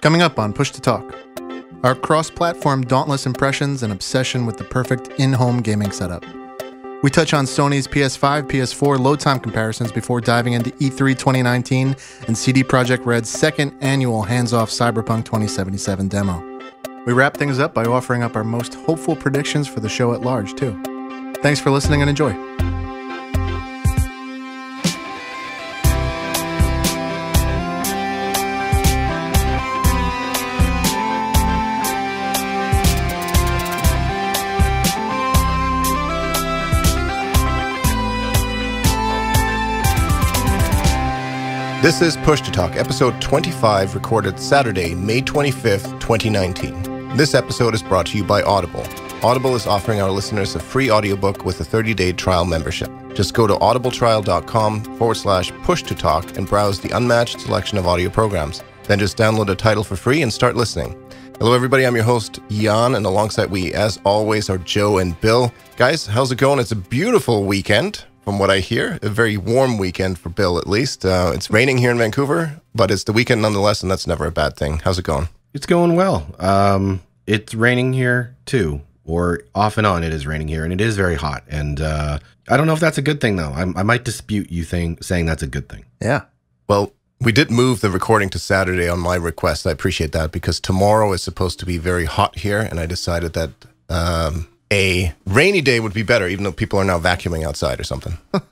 Coming up on Push to Talk, our cross platform dauntless impressions and obsession with the perfect in home gaming setup. We touch on Sony's PS5, PS4 load time comparisons before diving into E E3 2019 and CD Projekt Red's second annual hands off Cyberpunk 2077 demo. We wrap things up by offering up our most hopeful predictions for the show at large, too. Thanks for listening and enjoy. This is Push to Talk, episode 25, recorded Saturday, May 25th, 2019. This episode is brought to you by Audible. Audible is offering our listeners a free audiobook with a 30 day trial membership. Just go to audibletrial.com forward slash push to talk and browse the unmatched selection of audio programs. Then just download a title for free and start listening. Hello, everybody. I'm your host, Jan, and alongside we, as always, are Joe and Bill. Guys, how's it going? It's a beautiful weekend from what I hear. A very warm weekend for Bill, at least. Uh, it's raining here in Vancouver, but it's the weekend nonetheless, and that's never a bad thing. How's it going? It's going well. Um, it's raining here too, or off and on. It is raining here, and it is very hot. And uh, I don't know if that's a good thing, though. I, I might dispute you think, saying that's a good thing. Yeah. Well, we did move the recording to Saturday on my request. I appreciate that because tomorrow is supposed to be very hot here, and I decided that um, a rainy day would be better, even though people are now vacuuming outside or something.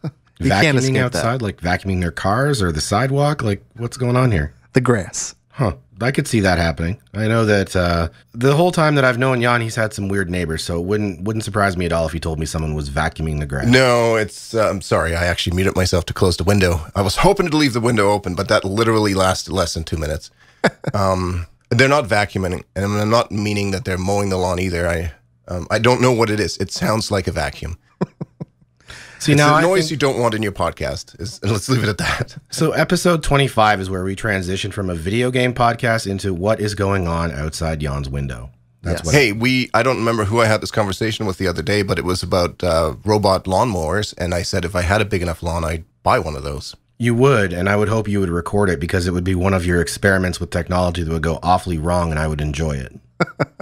You can't escape vacuuming that. outside, like vacuuming their cars or the sidewalk. Like, what's going on here? The grass. Huh. I could see that happening. I know that uh, the whole time that I've known Jan, he's had some weird neighbors, so it wouldn't wouldn't surprise me at all if he told me someone was vacuuming the grass. No, it's. Uh, I'm sorry. I actually muted myself to close the window. I was hoping to leave the window open, but that literally lasted less than two minutes. um, they're not vacuuming, and I'm not meaning that they're mowing the lawn either. I. Um, I don't know what it is. It sounds like a vacuum. See It's now, the noise think- you don't want in your podcast. Is, let's leave it at that. So, episode 25 is where we transition from a video game podcast into what is going on outside Jan's window. That's Yes. what. Hey, we. I don't remember who I had this conversation with the other day, but it was about uh, robot lawnmowers, and I said if I had a big enough lawn, I'd buy one of those. You would, and I would hope you would record it because it would be one of your experiments with technology that would go awfully wrong, and I would enjoy it.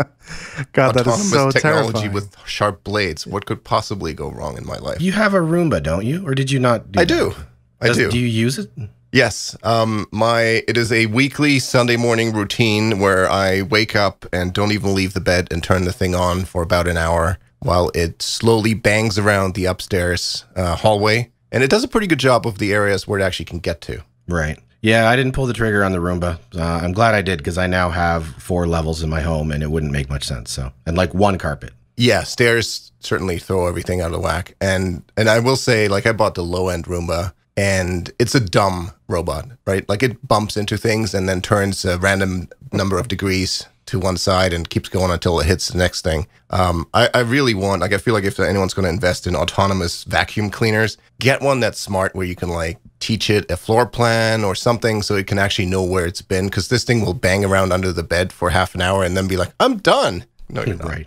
God, that is Autonomous so technology terrifying. with sharp blades. What could possibly go wrong in my life? You have a Roomba, don't you? Or did you not? Do I that? do. I Does- do. Do you use it? Yes. Um, my it is a weekly Sunday morning routine where I wake up and don't even leave the bed and turn the thing on for about an hour while it slowly bangs around the upstairs uh, hallway, and it does a pretty good job of the areas where it actually can get to. Right. Yeah, I didn't pull the trigger on the Roomba. Uh, I'm glad I did because I now have four levels in my home, and it wouldn't make much sense. So, and like one carpet. Yeah, stairs certainly throw everything out of whack, and and I will say, like I bought the low end Roomba, and it's a dumb robot, right? Like it bumps into things and then turns a random number of degrees to one side and keeps going until it hits the next thing. Um, I, I really want, like, I feel like if anyone's going to invest in autonomous vacuum cleaners, get one that's smart where you can like teach it a floor plan or something so it can actually know where it's been. Because this thing will bang around under the bed for half an hour and then be like, "I'm done." No, you're not. Right.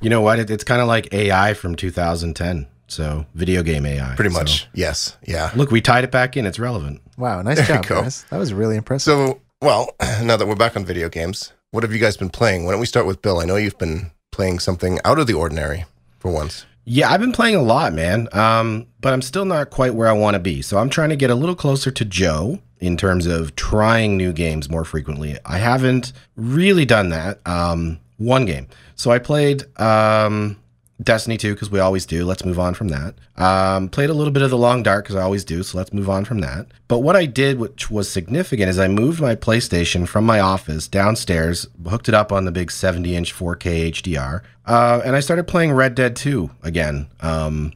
you know what? It, it's kind of like AI from 2010. So, video game AI. Pretty So, much, yes, yeah. look, we tied it back in. It's relevant. Wow, nice you job, go. guys. That was really impressive. So, well, now that we're back on video games, what have you guys been playing? Why don't we start with Bill? I know you've been playing something out of the ordinary for once. Yeah, I've been playing a lot, man. Um, but I'm still not quite where I want to be. So I'm trying to get a little closer to Joe in terms of trying new games more frequently. I haven't really done that. Um, one game. So I played um, Destiny 2 because we always do. Let's move on from that. Um, played a little bit of The Long Dark because I always do. So let's move on from that. But what I did, which was significant, is I moved my PlayStation from my office downstairs, hooked it up on the big 70 inch 4K HDR, uh, and I started playing Red Dead 2 again. Um,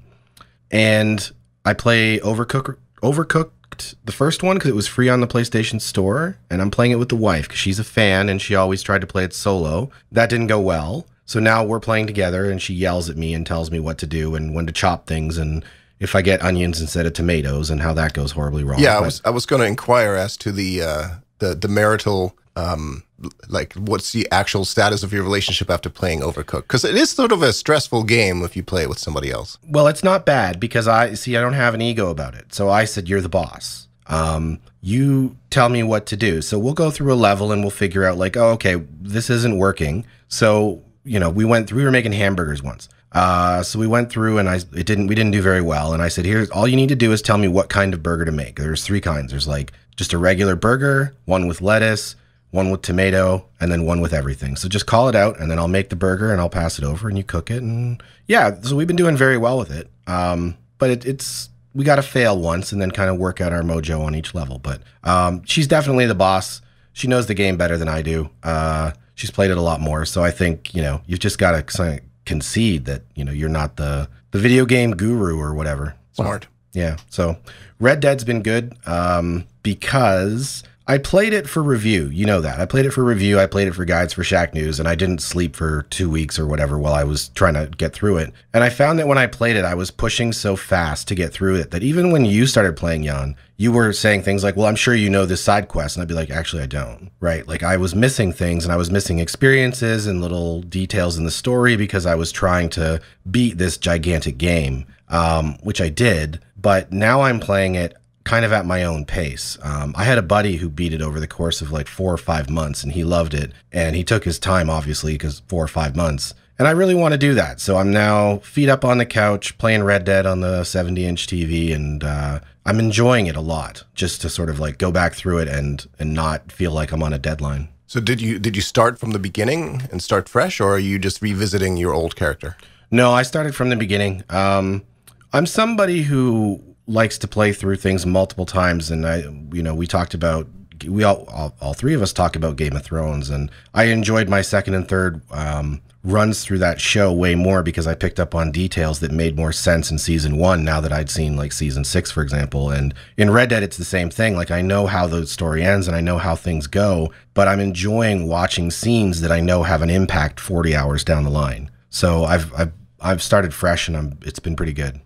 and I play Overcooked, Overcooked, the first one, because it was free on the PlayStation Store, and I'm playing it with the wife because she's a fan and she always tried to play it solo. That didn't go well, so now we're playing together, and she yells at me and tells me what to do and when to chop things and if I get onions instead of tomatoes and how that goes horribly wrong. Yeah, I was I was going to inquire as to the uh, the the marital um like what's the actual status of your relationship after playing Overcooked because it is sort of a stressful game if you play it with somebody else. Well, it's not bad because I see I don't have an ego about it. So I said you're the boss. Um, you tell me what to do. So we'll go through a level and we'll figure out like, oh, okay, this isn't working. So you know, we went through. We were making hamburgers once. Uh, so we went through and I it didn't we didn't do very well. And I said, here's all you need to do is tell me what kind of burger to make. There's three kinds. There's like just a regular burger, one with lettuce, one with tomato, and then one with everything. So just call it out, and then I'll make the burger and I'll pass it over, and you cook it. And yeah, so we've been doing very well with it. Um, but it, it's we got to fail once and then kind of work out our mojo on each level. But um, she's definitely the boss. She knows the game better than I do. Uh, she's played it a lot more, so I think you know you've just got to concede that you know you're not the the video game guru or whatever. Smart. Yeah. So Red Dead's been good um, because I played it for review. You know that. I played it for review. I played it for guides for Shack News, and I didn't sleep for two weeks or whatever while I was trying to get through it. And I found that when I played it, I was pushing so fast to get through it that even when you started playing Jan, you were saying things like, Well, I'm sure you know this side quest. And I'd be like, Actually, I don't. Right. Like I was missing things and I was missing experiences and little details in the story because I was trying to beat this gigantic game, um, which I did. But now I'm playing it kind of at my own pace. Um, I had a buddy who beat it over the course of like four or five months and he loved it. And he took his time, obviously, because four or five months. And I really want to do that. So I'm now feet up on the couch playing Red Dead on the 70 inch TV. And uh, I'm enjoying it a lot just to sort of like go back through it and, and not feel like I'm on a deadline. So did you did you start from the beginning and start fresh, or are you just revisiting your old character? No, I started from the beginning. Um, I'm somebody who likes to play through things multiple times, and I, you know, we talked about we all, all, all three of us talk about Game of Thrones, and I enjoyed my second and third um, runs through that show way more because I picked up on details that made more sense in season one now that I'd seen like season six, for example. And in Red Dead, it's the same thing. Like I know how the story ends and I know how things go, but I'm enjoying watching scenes that I know have an impact 40 hours down the line. So I've I've I've started fresh and I'm it's been pretty good.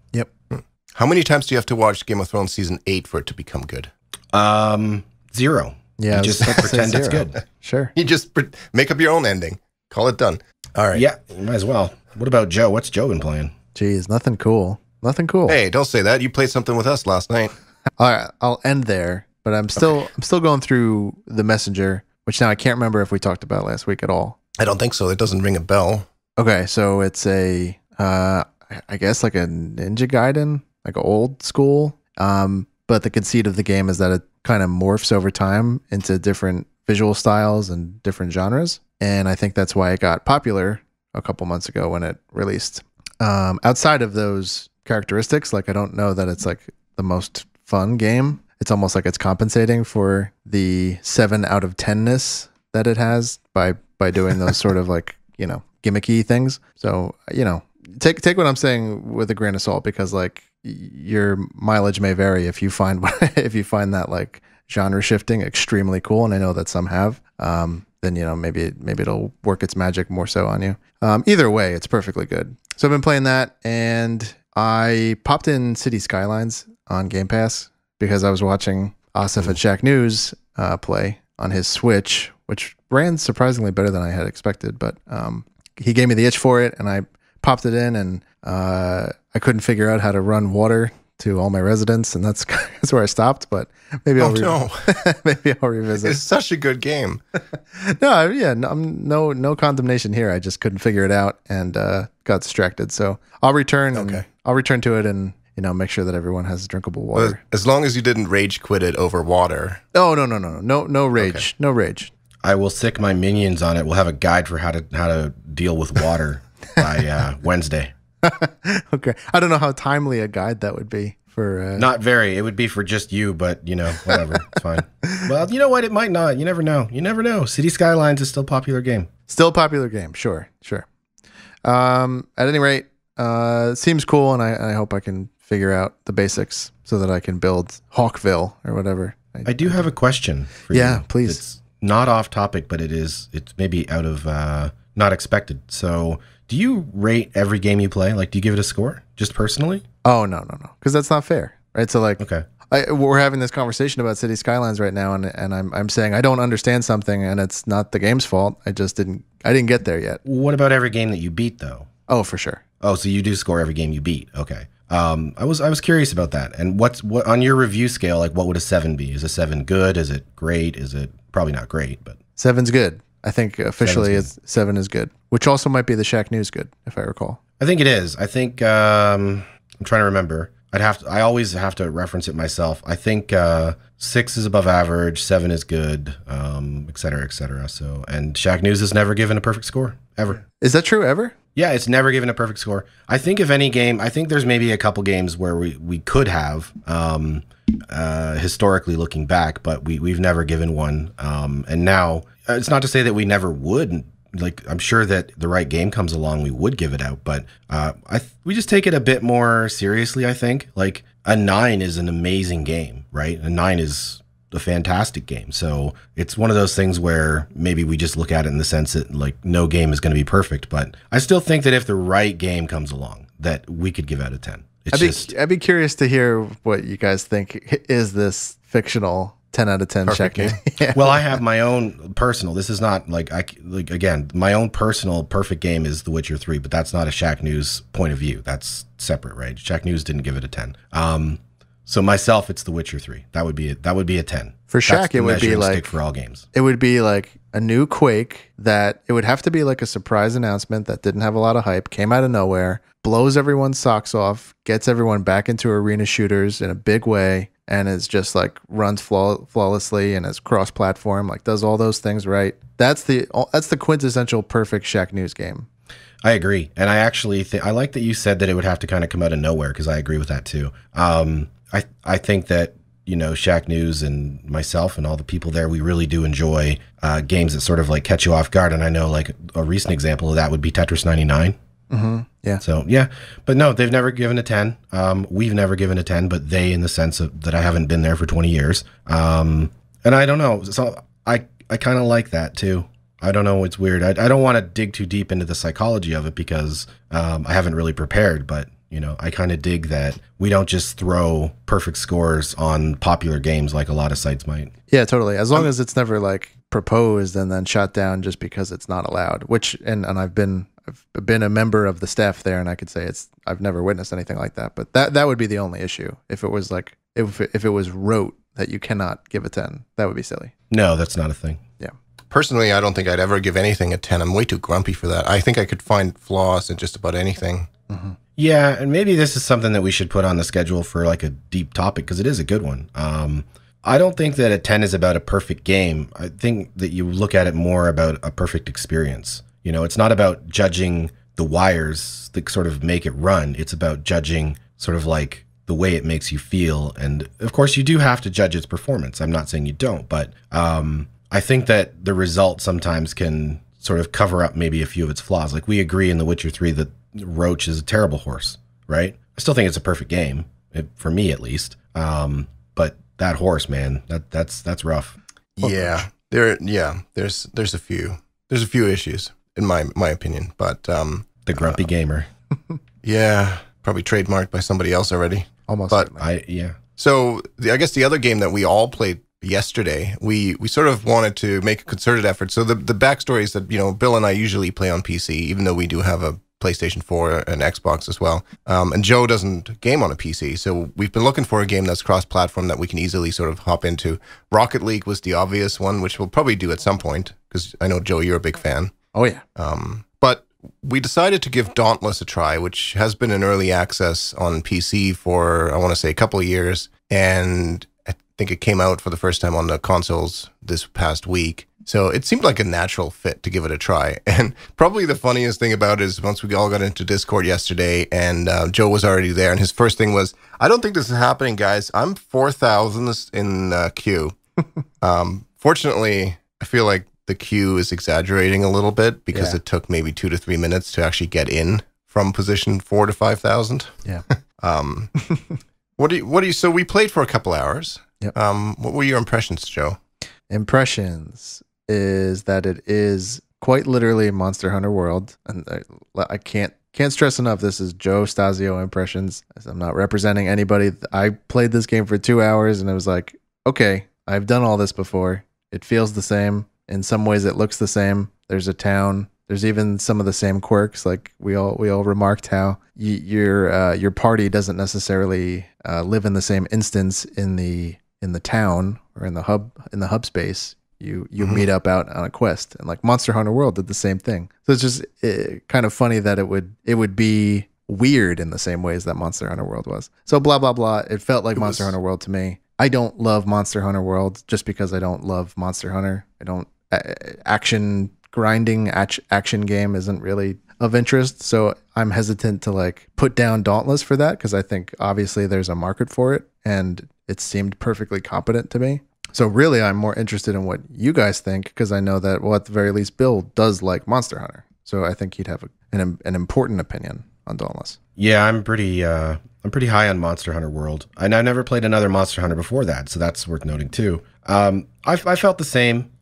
Yep. How many times do you have to watch Game of Thrones season eight for it to become good? Um, zero. Yeah. You just pretend it's good. Sure. You just pre- make up your own ending. Call it done. All right. Yeah, you might as well. What about Joe? What's Joe been playing? Jeez, nothing cool. Nothing cool. Hey, don't say that. You played something with us last night. All right, I'll end there. But I'm still I'm still going through the messenger, which now I can't remember if we talked about last week at all. I don't think so. It doesn't ring a bell. Okay, so it's a uh I guess like a Ninja Gaiden, like old school. Um, but the conceit of the game is that it kind of morphs over time into different visual styles and different genres. And I think that's why it got popular a couple months ago when it released. Um, outside of those characteristics, like I don't know that it's like the most fun game. It's almost like it's compensating for the seven out of tenness that it has by by doing those sort of like you know gimmicky things. So you know, take take what I'm saying with a grain of salt because like your mileage may vary if you find if you find that like genre shifting extremely cool, and I know that some have. Um, then you know maybe maybe it'll work its magic more so on you. Um, either way, it's perfectly good. So I've been playing that, and I popped in City Skylines on Game Pass because I was watching Asif at Shack News uh, play on his Switch, which ran surprisingly better than I had expected. But um, he gave me the itch for it, and I popped it in, and uh, I couldn't figure out how to run water to all my residents, and that's that's where I stopped. But maybe Oh I'll re- no, maybe I'll revisit. it's such a good game. no, yeah, no, I'm no no condemnation here. I just couldn't figure it out and uh, got distracted. So I'll return. And Okay. I'll return to it and you know make sure that everyone has drinkable Well, water. as long as you didn't rage quit it over water. Oh no no no no no no rage no rage. I will sick my minions on it. We'll have a guide for how to how to deal with water by uh, Wednesday. Okay, I don't know how timely a guide that would be for. Uh, Not very. It would be for just you, but you know, whatever. it's fine. Well, you know what? It might not. You never know. You never know. City Skylines is still a popular game. Still a popular game, sure, sure. Um, at any rate, uh, seems cool, and I, I hope I can figure out the basics so that I can build Hawkville or whatever. I, I do have a question for you. Yeah, you. please. It's not off topic, but it is. It's maybe out of uh, not expected. So, do you rate every game you play? Like, do you give it a score, just personally? oh no no no, because that's not fair, right? So like, Okay. I, we're having this conversation about City Skylines right now, and and I'm I'm saying I don't understand something, and it's not the game's fault. I just didn't I didn't get there yet. What about every game that you beat, though? Oh, for sure. Oh, so you do score every game you beat. Okay. um, I was I was curious about that. And what's what on your review scale? Like, what would a seven be? Is a seven good? Is it great? Is it probably not great? But Seven's good. I think officially it's seven is good, which also might be the Shack News good, if I recall. I think it is. I think um, I'm trying to remember. I'd have to. I always have to reference it myself. I think uh, six is above average, seven is good, um, et cetera, et cetera. So, and Shack News has never given a perfect score ever. Is that true ever? Yeah, it's never given a perfect score. I think if any game, I think there's maybe a couple games where we, we could have, um, uh, historically looking back, but we, we've never given one. Um, and now it's not to say that we never would. Like I'm sure that the right game comes along, we would give it out, but uh, I th- we just take it a bit more seriously. I think like a nine is an amazing game, right? A nine is a fantastic game. So it's one of those things where maybe we just look at it in the sense that like no game is going to be perfect, but I still think that if the right game comes along, that we could give out a ten. It's I'd be, just I'd be curious to hear what you guys think. Is this fictional 10 out of 10 Perfect game. yeah. well, I have my own personal. This is not like I like again. My own personal perfect game is The Witcher Three, but that's not a Shack News point of view. That's separate, right? Shack News didn't give it a ten. Um, so myself, it's The Witcher Three. That would be a, that would be a ten For That's Shack, it would be like for all games. it would be like a new Quake that it would have to be like a surprise announcement that didn't have a lot of hype, came out of nowhere, blows everyone's socks off, gets everyone back into arena shooters in a big way, and is just like runs flaw- flawlessly and is cross-platform, like does all those things right. That's the that's the quintessential perfect Shack News game. I agree, and I actually think I like that you said that it would have to kind of come out of nowhere because I agree with that too. Um, I I think that you know Shack News and myself and all the people there, we really do enjoy uh, games that sort of like catch you off guard. And I know like a recent example of that would be Tetris 99. Mm-hmm. Yeah. So yeah, but no, they've never given a ten. Um, we've never given a ten, but they, in the sense of that I haven't been there for twenty years. Um, and I don't know. So I I kind of like that too. I don't know. It's weird. I, I don't want to dig too deep into the psychology of it because um, I haven't really prepared. But you know, I kind of dig that we don't just throw perfect scores on popular games like a lot of sites might. Yeah, totally. As long as it's never like proposed and then shot down just because it's not allowed. Which and and I've been I've been a member of the staff there, and I could say it's I've never witnessed anything like that. But that that would be the only issue if it was like if if it was wrote that you cannot give a ten, that would be silly. No, that's not a thing. Yeah. Personally, I don't think I'd ever give anything a 10. I'm way too grumpy for that. I think I could find flaws in just about anything. Yeah, and maybe this is something that we should put on the schedule for like a deep topic because it is a good one. Um, I don't think that a 10 is about a perfect game. I think that you look at it more about a perfect experience. You know, it's not about judging the wires that sort of make it run. It's about judging sort of like the way it makes you feel. And of course, you do have to judge its performance. I'm not saying you don't, but um, I think that the result sometimes can sort of cover up maybe a few of its flaws. Like we agree in The Witcher 3 that Roach is a terrible horse, right? I still think it's a perfect game, it, for me at least. Um, but that horse, man, that that's that's rough. Yeah, there. Yeah, there's there's a few there's a few issues in my my opinion, but um, The grumpy gamer. yeah, probably trademarked by somebody else already. Almost. But- certainly. I yeah. So the, I guess the other game that we all played yesterday, we we sort of wanted to make a concerted effort. So the the backstory is that you know Bill and I usually play on PC, even though we do have a PlayStation 4 and Xbox as well. Um, and Joe doesn't game on a PC, so we've been looking for a game that's cross-platform that we can easily sort of hop into. Rocket League was the obvious one, which we'll probably do at some point because I know Joe, you're a big fan. Oh yeah. Um, but we decided to give Dauntless a try, which has been in early access on PC for, I want to say, a couple of years. And I think it came out for the first time on the consoles this past week. So it seemed like a natural fit to give it a try. And probably the funniest thing about it is once we all got into Discord yesterday and uh, Joe was already there, and his first thing was, I don't think this is happening, guys. I'm 4,000 in uh, queue. um, fortunately, I feel like the queue is exaggerating a little bit because Yeah. it took maybe two to three minutes to actually get in from position four to 5,000. Yeah. Um, what do you, what do you, so we played for a couple hours. Yep. Um, what were your impressions, Joe? Impressions is that it is quite literally Monster Hunter World, and I, I can't can't stress enough. This is Joe Stasio impressions. As I'm not representing anybody. I played this game for two hours, and it was like, okay, I've done all this before. It feels the same. In some ways, it looks the same. There's a town. There's even some of the same quirks. Like we all we all remarked how your uh, your party doesn't necessarily uh, live in the same instance in the in the town or in the hub in the hub space. You you meet up out on a quest, and like Monster Hunter World did the same thing. So it's just uh, kind of funny that it would it would be weird in the same ways that Monster Hunter World was. So blah blah blah. It felt like Monster was- Hunter World to me. I don't love Monster Hunter World just because I don't love Monster Hunter. I don't action grinding act- action game isn't really of interest. So I'm hesitant to like put down Dauntless for that because I think obviously there's a market for it and it seemed perfectly competent to me. So really, I'm more interested in what you guys think because I know that well, at the very least, Bill does like Monster Hunter. So I think he'd have a, an an important opinion on Dauntless. Yeah, I'm pretty uh I'm pretty high on Monster Hunter World. And I never played another Monster Hunter before that, so that's worth noting too. Um I I felt the same.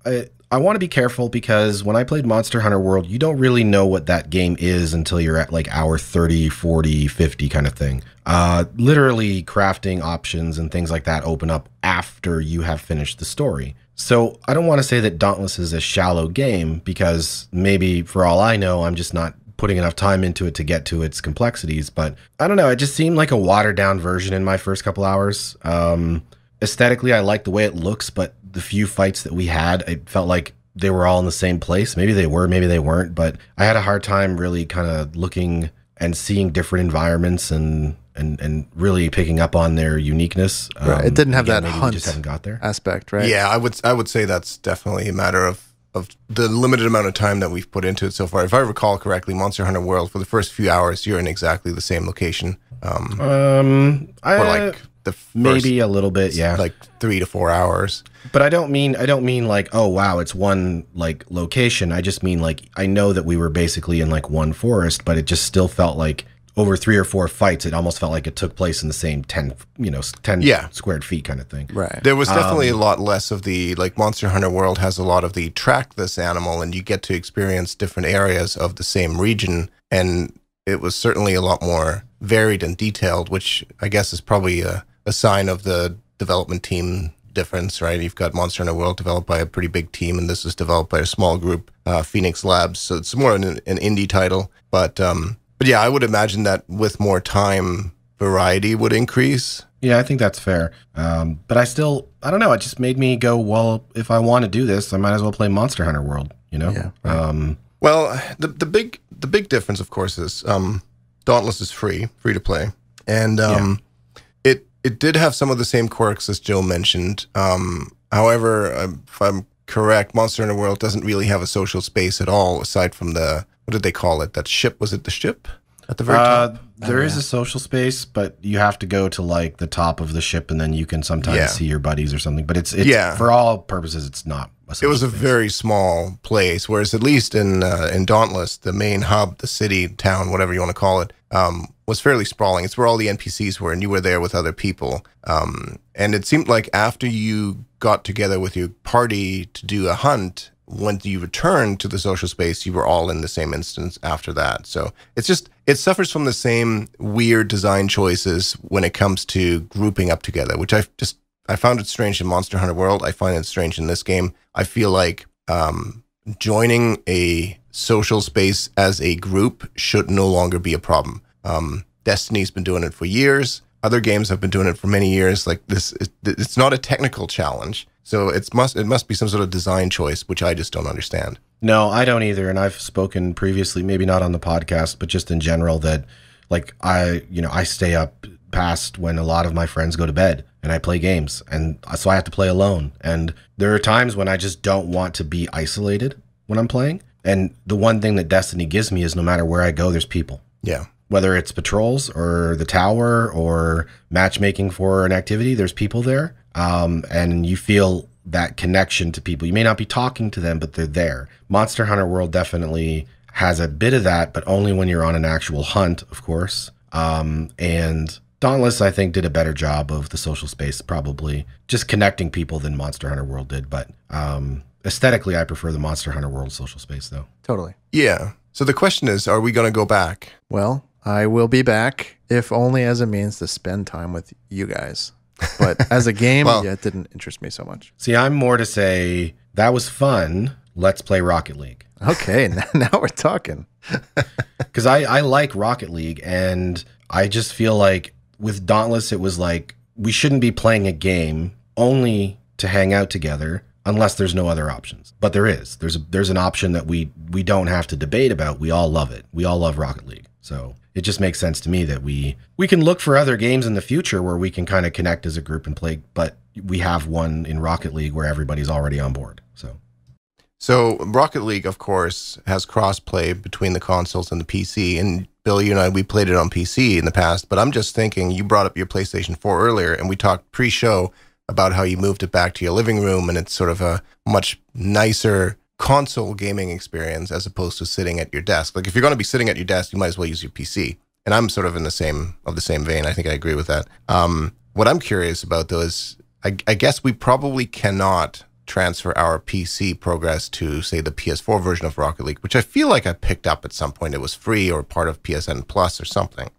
I want to be careful because when I played Monster Hunter World, you don't really know what that game is until you're at like hour 30, 40, 50 kind of thing. Uh literally crafting options and things like that open up after you have finished the story. So I don't want to say that Dauntless is a shallow game because maybe for all I know, I'm just not putting enough time into it to get to its complexities. But I don't know. It just seemed like a watered down version in my first couple hours. Um, aesthetically, I like the way it looks, but the few fights that we had, it felt like they were all in the same place. Maybe they were, maybe they weren't. But I had a hard time really kind of looking and seeing different environments and. And, and really picking up on their uniqueness. Right. It didn't have that maybe we hunt just haven't got there. Aspect, right? Yeah, I would I would say that's definitely a matter of of the limited amount of time that we've put into it so far. If I recall correctly, Monster Hunter World for the first few hours, you're in exactly the same location. Um, Um, I, for like the first, maybe a little bit, yeah. like three to four hours. But I don't mean I don't mean like oh wow it's one like location. I just mean like I know that we were basically in like one forest, but it just still felt like over three or four fights, it almost felt like it took place in the same ten you know ten Yeah. squared feet kind of thing. Right. There was definitely Um, a lot less of the like Monster Hunter World has a lot of the track this animal and you get to experience different areas of the same region and it was certainly a lot more varied and detailed, which I guess is probably a, a sign of the development team difference, right? You've got Monster Hunter World developed by a pretty big team, and this is developed by a small group, uh, Phoenix Labs. So it's more an, an indie title, but um, but yeah, I would imagine that with more time, variety would increase. Yeah, I think that's fair. Um, but I still I don't know. It just made me go well. If I want to do this, I might as well play Monster Hunter World. You know. Yeah, Um, Well, the the big the big difference, of course, is um, Dauntless is free, free to play, and um, it did have some of the same quirks as Joe mentioned. Um, however, um, if I'm correct, Monster Hunter World doesn't really have a social space at all, aside from the what did they call it? That ship was it the ship at the very top? Uh, there is a social space, but you have to go to like the top of the ship, and then you can sometimes Yeah. see your buddies or something. But it's, it's Yeah. for all purposes, it's not. A It was a space. very small place, whereas at least in uh, in Dauntless, the main hub, the city, town, whatever you want to call it, um, was fairly sprawling. It's where all the NPCs were, and you were there with other people. Um, and it seemed like after you got together with your party to do a hunt, when you returned to the social space, you were all in the same instance after that. So it's just it suffers from the same weird design choices when it comes to grouping up together, which I just I found it strange in Monster Hunter World. I find it strange in this game. I feel like um, joining a social space as a group should no longer be a problem. Um, Destiny's been doing it for years. Other games have been doing it for many years. Like this, it, it's not a technical challenge, so it's must it must be some sort of design choice, which I just don't understand. No, I don't either. And I've spoken previously, maybe not on the podcast, but just in general, that like I, you know, I stay up past when a lot of my friends go to bed and I play games. And so I have to play alone. And there are times when I just don't want to be isolated when I'm playing. And the one thing that Destiny gives me is no matter where I go, there's people. Yeah, Whether it's patrols or the tower or matchmaking for an activity, there's people there. Um, and you feel that connection to people. You may not be talking to them, but they're there. Monster Hunter World definitely has a bit of that, but only when you're on an actual hunt, of course. Um, and Dauntless, I think, did a better job of the social space, probably just connecting people than Monster Hunter World did. But um, aesthetically, I prefer the Monster Hunter World social space, though. Totally. yeah. So the question is, are we going to go back? Well, I will be back, if only as a means to spend time with you guys. But as a game, Well- yeah, it didn't interest me so much. See, I'm more to say that was fun. let's play Rocket League. Okay, now, now we're talking. Because I, I like Rocket League, and I just feel like with Dauntless, it was like we shouldn't be playing a game only to hang out together unless there's no other options. But there is. There's a, there's an option that we we don't have to debate about. We all love it. We all love Rocket League. So it just makes sense to me that we we can look for other games in the future where we can kind of connect as a group and play. But we have one in Rocket League where everybody's already on board. So So Rocket League, of course, has crossplay between the consoles and the PC. And Bill, you and I, we played it on PC in the past. But I'm just thinking, you brought up your PlayStation 4 earlier, and we talked pre-show about how you moved it back to your living room, and it's sort of a much nicer console gaming experience as opposed to sitting at your desk. Like if you're going to be sitting at your desk, you might as well use your PC. And I'm sort of in the same of the same vein. I think I agree with that. Um, what I'm curious about though is, I, I guess we probably cannot transfer our PC progress to say the PS4 version of Rocket League, which I feel like I picked up at some point. It was free or part of PSN Plus or something.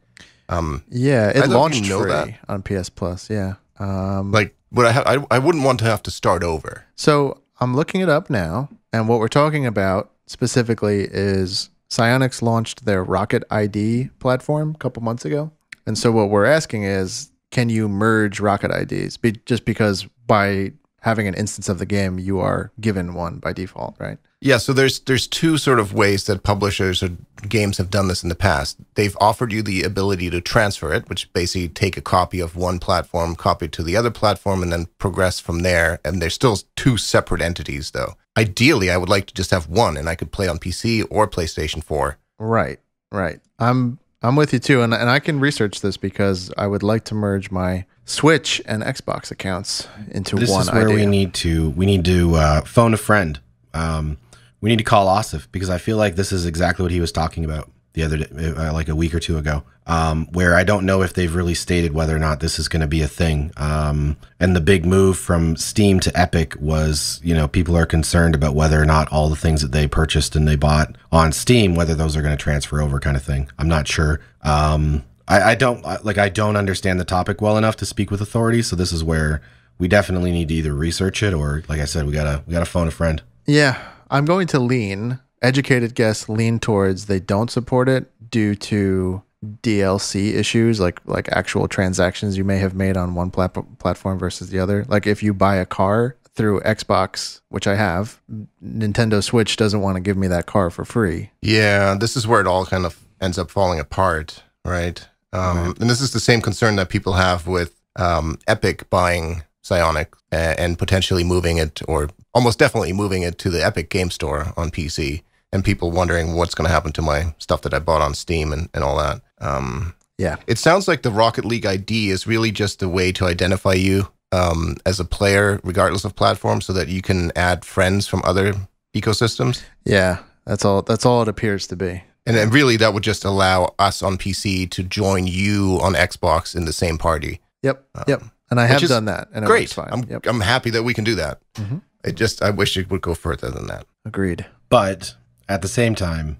Um, Yeah, it launched know free that. on PS Plus. Yeah. Um, like, would I, ha- I I wouldn't want to have to start over. So I'm looking it up now, and what we're talking about specifically is Psyonix launched their Rocket ID platform a couple months ago, and so what we're asking is, can you merge Rocket IDs? Be, just because by having an instance of the game, you are given one by default, right? Yeah, so there's there's two sort of ways that publishers or games have done this in the past. They've offered you the ability to transfer it, which basically take a copy of one platform, copy it to the other platform, and then progress from there. And they're still two separate entities, though. Ideally, I would like to just have one, and I could play on PC or PlayStation 4. Right, right. I'm I'm with you too, and and I can research this because I would like to merge my Switch and Xbox accounts into this one is where ID. we need to we need to uh, phone a friend. Um, we need to call Asif because I feel like this is exactly what he was talking about the other day, uh, like a week or two ago. Um, where I don't know if they've really stated whether or not this is going to be a thing. Um, and the big move from Steam to Epic was, you know, people are concerned about whether or not all the things that they purchased and they bought on Steam, whether those are going to transfer over, kind of thing. I'm not sure. Um, I, I don't like. I don't understand the topic well enough to speak with authority. So this is where we definitely need to either research it or, like I said, we gotta we gotta phone a friend. Yeah, I'm going to lean, educated guess, lean towards they don't support it due to DLC issues, like like actual transactions you may have made on one plat- platform versus the other. Like if you buy a car through Xbox, which I have, Nintendo Switch doesn't want to give me that car for free. Yeah, this is where it all kind of ends up falling apart, right? Um, And this is the same concern that people have with um, Epic buying Psyonix uh, and potentially moving it, or almost definitely moving it to the Epic Game Store on PC, and people wondering what's going to happen to my stuff that I bought on Steam and, and all that. Um, Yeah. it sounds like the Rocket League ID is really just a way to identify you um, as a player, regardless of platform, so that you can add friends from other ecosystems. Yeah, that's all. That's all it appears to be. And then really, that would just allow us on PC to join you on Xbox in the same party. Yep. yep. And I have done that, and it Great. works fine. I'm, yep. I'm happy that we can do that. Mhm. I just, I wish it would go further than that. Agreed. But at the same time,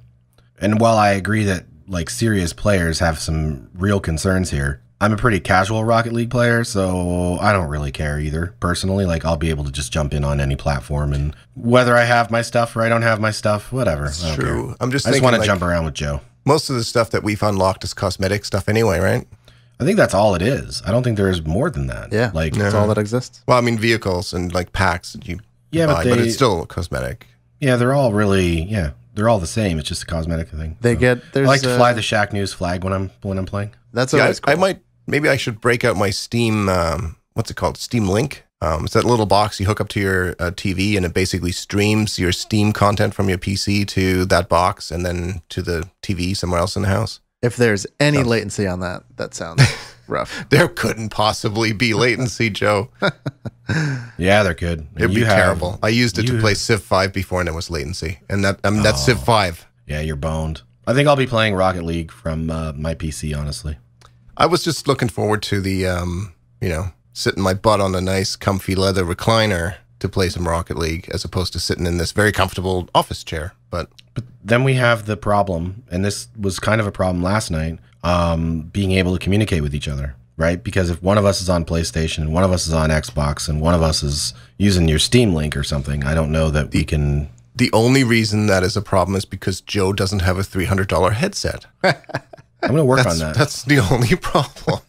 and while I agree that like serious players have some real concerns here, I'm a pretty casual Rocket League player, so I don't really care either. Personally, like I'll be able to just jump in on any platform, and whether I have my stuff or I don't have my stuff, whatever. I don't care. I'm just I just want to like, jump around with Joe. most of the stuff that we've unlocked is cosmetic stuff anyway, right? I think that's all it is. I don't think there is more than that. Yeah. like That's all that exists. Well, I mean, vehicles and like packs that you Yeah, but buy, but they- it's still cosmetic. yeah, they're all really yeah, they're all the same. It's just a cosmetic thing. They So. get I there's like to uh, fly the Shack News flag when I'm when I'm playing. That's Yeah, always I, I might, maybe I should break out my Steam, um, what's it called? Steam Link. Um, it's that little box you hook up to your uh, TV and it basically streams your Steam content from your PC to that box and then to the TV somewhere else in the house. If there's any latency on that, that sounds rough. There couldn't possibly be latency, Joe. Yeah, they're good. It'd You be have- terrible. I used it to play Civ 5 before and it was latency. And that I mean, that's Civ 5. Yeah, you're boned. I think I'll be playing Rocket League from uh, my PC, honestly. I was just looking forward to the, um, you know, sitting my butt on a nice, comfy leather recliner to play some Rocket League as opposed to sitting in this very comfortable office chair. But But then we have the problem, and this was kind of a problem last night, um, being able to communicate with each other, right? Because if one of us is on PlayStation and one of us is on Xbox and one of us is using your Steam link or something, I don't know that we can The only reason that is a problem is because Joe doesn't have a $300 headset. I'm gonna work That's, on that. that's the only problem.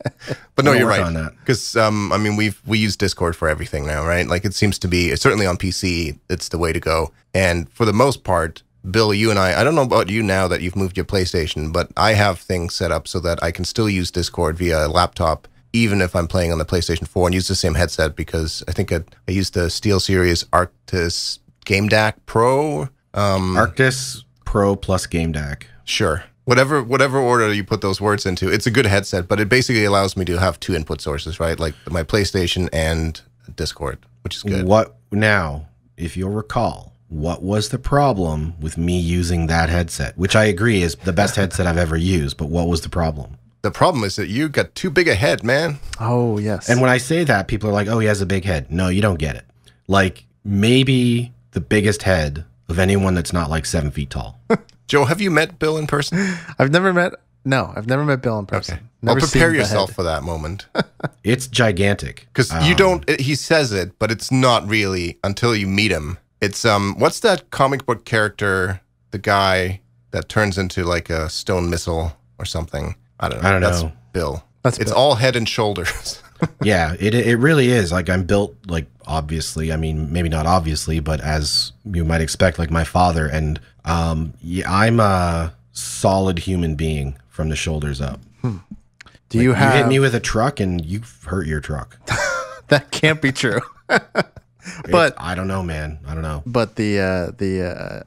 But no, you're right. on that. Because um, I mean, we've we use Discord for everything now, right? Like it seems to be certainly on PC, it's the way to go. And for the most part, Bill, you and I, I don't know about you now that you've moved your PlayStation, but I have things set up so that I can still use Discord via a laptop, even if I'm playing on the PlayStation 4 and use the same headset because I think I, I used the Steel Series Arctis Game DAC Pro. Um, Arctis Pro plus Game DAC. Sure. Whatever whatever order you put those words into, it's a good headset, but it basically allows me to have two input sources, right? Like my PlayStation and Discord, which is good. What now? If you'll recall, what was the problem with me using that headset? Which I agree is the best headset I've ever used, but what was the problem? The problem is that you got too big a head, man. Oh yes. And when I say that, people are like, "Oh, he has a big head." No, you don't get it. Like maybe the biggest head of anyone that's not like seven feet tall. Joe, have you met Bill in person? I've never met. No, I've never met Bill in person. Well, Never prepare seen yourself for that moment. It's gigantic. Because you don't, it- he says it, but it's not really until you meet him. It's, um, what's that comic book character, the guy that turns into like a stone missile or something? I don't know. I don't That's know. Bill. That's it's Bill. all head and shoulders. yeah, it it really is. Like I'm built like obviously. I mean, maybe not obviously, but as you might expect, like my father. And um, yeah, I'm a solid human being from the shoulders up. Do you You have? hit me with a truck and you hurt your truck. that can't be true. But- I don't know, man. I don't know. but the uh, the uh,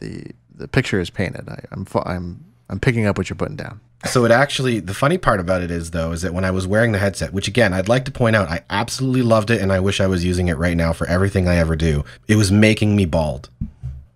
the the picture is painted. I, I'm I'm I'm picking up what you're putting down. So it actually, the funny part about it is though, is that when I was wearing the headset, which again, I'd like to point out, I absolutely loved it, and I wish I was using it right now for everything I ever do. It was making me bald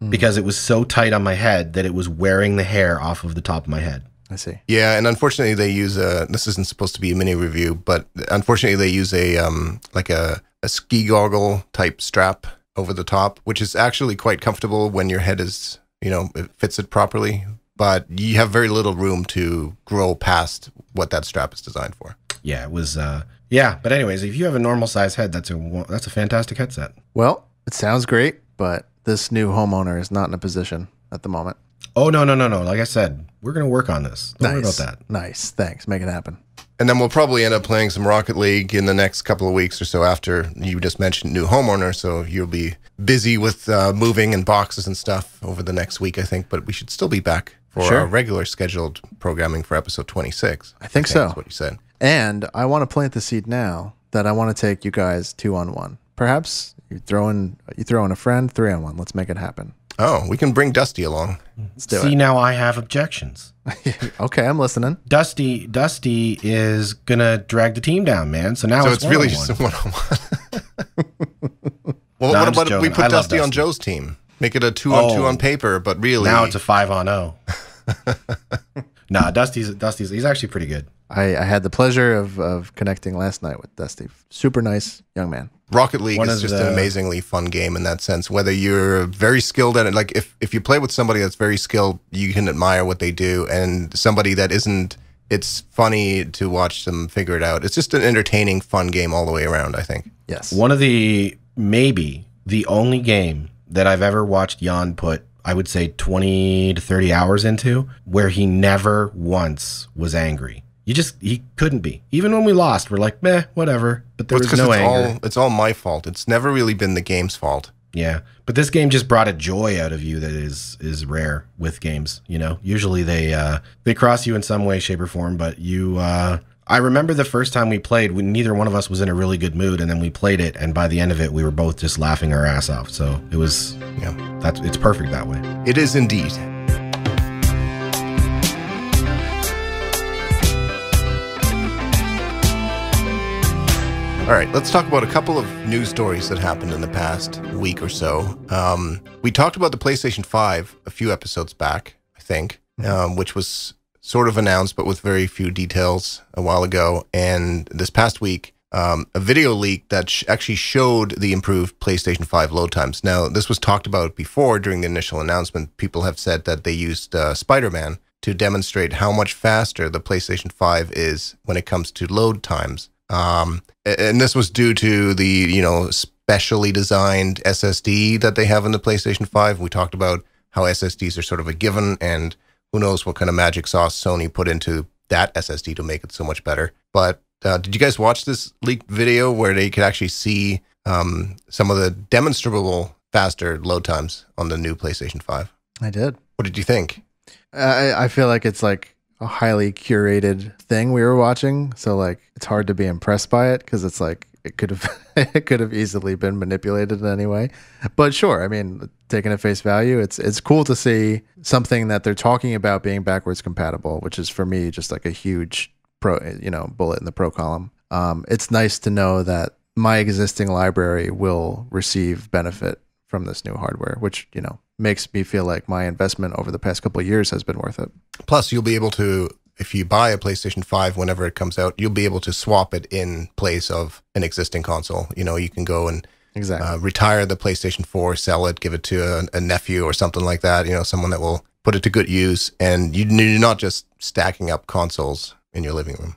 because it was so tight on my head that it was wearing the hair off of the top of my head. I see. Yeah, and unfortunately, they use a. This isn't supposed to be a mini review, but unfortunately, they use a um like a a ski goggle type strap over the top, which is actually quite comfortable when your head is you know it fits it properly. But you have very little room to grow past what that strap is designed for. Yeah, it was. uh Yeah, but anyways, if you have a normal size head, that's a that's a fantastic headset. Well, it sounds great, but this new homeowner is not in a position at the moment. Oh no no no no! Like I said, we're gonna work on this. Don't worry nice. about that. Nice. Thanks. Make it happen. And then we'll probably end up playing some Rocket League in the next couple of weeks or so after you just mentioned new homeowner. So you'll be busy with uh, moving and boxes and stuff over the next week, I think. But we should still be back for Sure. our regular scheduled programming for episode 26. I think so. That's what you said. And I want to plant the seed now that I want to take you guys two on one. Perhaps you throw in you throw in a friend, three on one. Let's make it happen. Oh, we can bring Dusty along. Let's do See now, I have objections. Okay, I'm listening. Dusty Dusty is gonna drag the team down, man. So now So it's, it's really one-on-one. just one on one. Well, No, what I'm about if we put I love Dusty on Joe's team? Make it a two on two Oh. on paper, but really. Now it's a five on zero. Oh. nah, Dusty's Dusty's he's actually pretty good. I, I had the pleasure of, of connecting last night with Dusty. Super nice young man. Rocket League One is of just an amazingly fun game in that sense. Whether you're very skilled at it, like if, if you play with somebody that's very skilled, you can admire what they do, and somebody that isn't, it's funny to watch them figure it out. It's just an entertaining, fun game all the way around. I think. Yes. One of the maybe the only game that I've ever watched Jan put, I would say twenty to thirty hours into, where he never once was angry. You just he couldn't be. Even when we lost, we're like, meh, whatever. But there Well, was no it's anger. all it's all my fault. It's never really been the game's fault. Yeah, but this game just brought a joy out of you that is is rare with games. You know, usually they uh, they cross you in some way, shape, or form. But you, uh, I remember the first time we played, we, neither one of us was in a really good mood, and then we played it, and by the end of it, we were both just laughing our ass off. So it was Yeah, that's it's perfect that way. it is indeed. All right, let's talk about a couple of news stories that happened in the past week or so. Um, we talked about the PlayStation 5 a few episodes back, I think, um, which was sort of announced, but with very few details a while ago. And this past week, um, a video leak that sh- actually showed the improved PlayStation 5 load times. Now, this was talked about before during the initial announcement. People have said that they used uh, Spider Man to demonstrate how much faster the PlayStation 5 is when it comes to load times. Um, and this was due to the, you know, specially designed SSD that they have in the PlayStation 5. We talked about how SSDs are sort of a given, and who knows what kind of magic sauce Sony put into that SSD to make it so much better. But uh, did you guys watch this leaked video where they could actually see um, some of the demonstrable faster load times on the new PlayStation 5? I did. What did you think? I, I feel like it's like a highly curated thing we were watching, so like it's hard to be impressed by it because it's like it could have it could have easily been manipulated in any way. But sure, I mean, taking at face value, it's it's cool to see something that they're talking about being backwards compatible, which is for me just like a huge pro, you know, bullet in the pro column. Um, it's nice to know that my existing library will receive benefit from this new hardware, which you know makes me feel like my investment over the past couple years has been worth it. Plus, you'll be able to, if you buy a PlayStation 5 whenever it comes out, you'll be able to swap it in place of an existing console. You know, you can go and Exactly. uh, retire the PlayStation 4, sell it, give it to a, a nephew or something like that. You know, someone that will put it to good use. And you, you're not just stacking up consoles in your living room.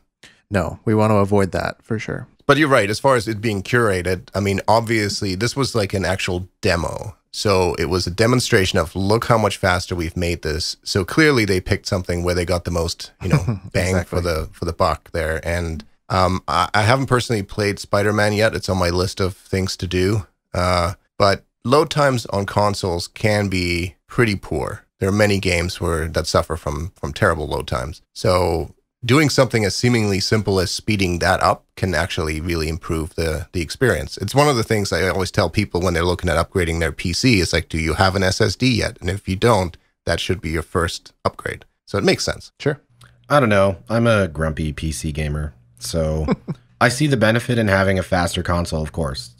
no, we want to avoid that for sure. But you're right. As far as it being curated, I mean, obviously, this was like an actual demo. So it was a demonstration of look how much faster we've made this. So clearly, they picked something where they got the most, you know, bang Exactly. for the for the buck there. And um, I, I haven't personally played Spider Man yet. It's on my list of things to do. Uh, but load times on consoles can be pretty poor. There are many games where that suffer from from terrible load times. So doing something as seemingly simple as speeding that up can actually really improve the the experience. It's one of the things I always tell people when they're looking at upgrading their PC. It's like, do you have an SSD yet? And if you don't, that should be your first upgrade. So it makes sense. Sure. I don't know. I'm a grumpy PC gamer, so I see the benefit in having a faster console. Of course,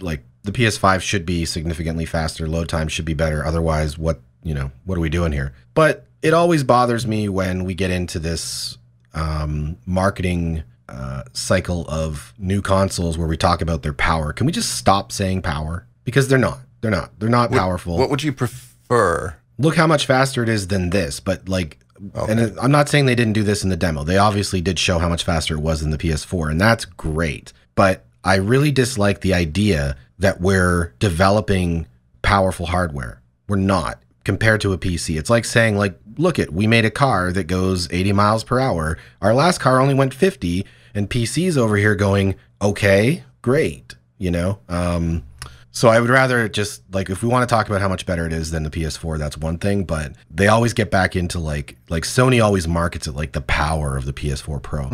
like the PS5 should be significantly faster. Load time should be better. Otherwise, what you know, what are we doing here? But it always bothers me when we get into this um, marketing uh, cycle of new consoles where we talk about their power. Can we just stop saying power? Because they're not. They're not. They're not powerful What would you prefer? look how much faster it is than this. But like, and I'm not saying they didn't do this in the demo. They obviously did show how much faster it was than the PS4, and that's great. But I really dislike the idea that we're developing powerful hardware. We're not compared to a PC. It's like saying like, look it, we made a car that goes 80 miles per hour. Our last car only went 50, and PC's over here going, okay, great. You know, um, so I would rather just like if we want to talk about how much better it is than the PS4, that's one thing. But they always get back into like like Sony always markets it like the power of the PS4 Pro.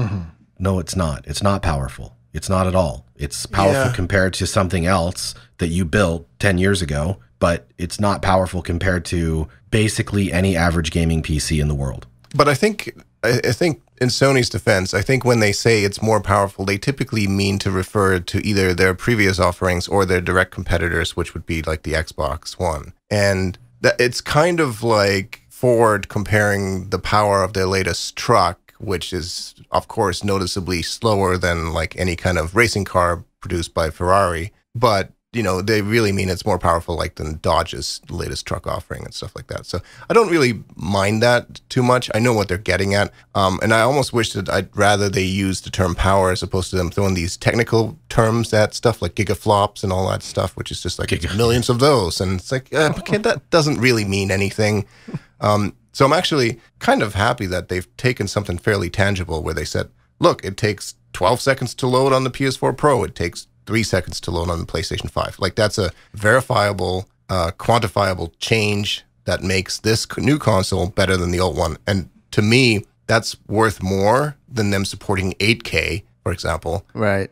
No, it's not. It's not powerful. It's not at all. It's powerful Yeah. compared to something else that you built 10 years ago, but it's not powerful compared to basically any average gaming PC in the world. But I think I, think in Sony's defense, I think when they say it's more powerful, they typically mean to refer to either their previous offerings or their direct competitors, which would be like the Xbox One. And that it's kind of like Ford comparing the power of their latest truck, which is of course noticeably slower than like any kind of racing car produced by Ferrari, but you know, they really mean it's more powerful like than Dodge's latest truck offering and stuff like that. So I don't really mind that too much. I know what they're getting at. Um, and I almost wish that I'd rather they use the term power as opposed to them throwing these technical terms at stuff like gigaflops and all that stuff, which is just like it's millions of those. And it's like, uh, okay, that doesn't really mean anything. Um, so I'm actually kind of happy that they've taken something fairly tangible where they said, look, it takes 12 seconds to load on the PS4 Pro. It takes three seconds to load on the PlayStation 5. Like that's a verifiable, uh, quantifiable change that makes this new console better than the old one. And to me, that's worth more than them supporting 8K, for example, Right.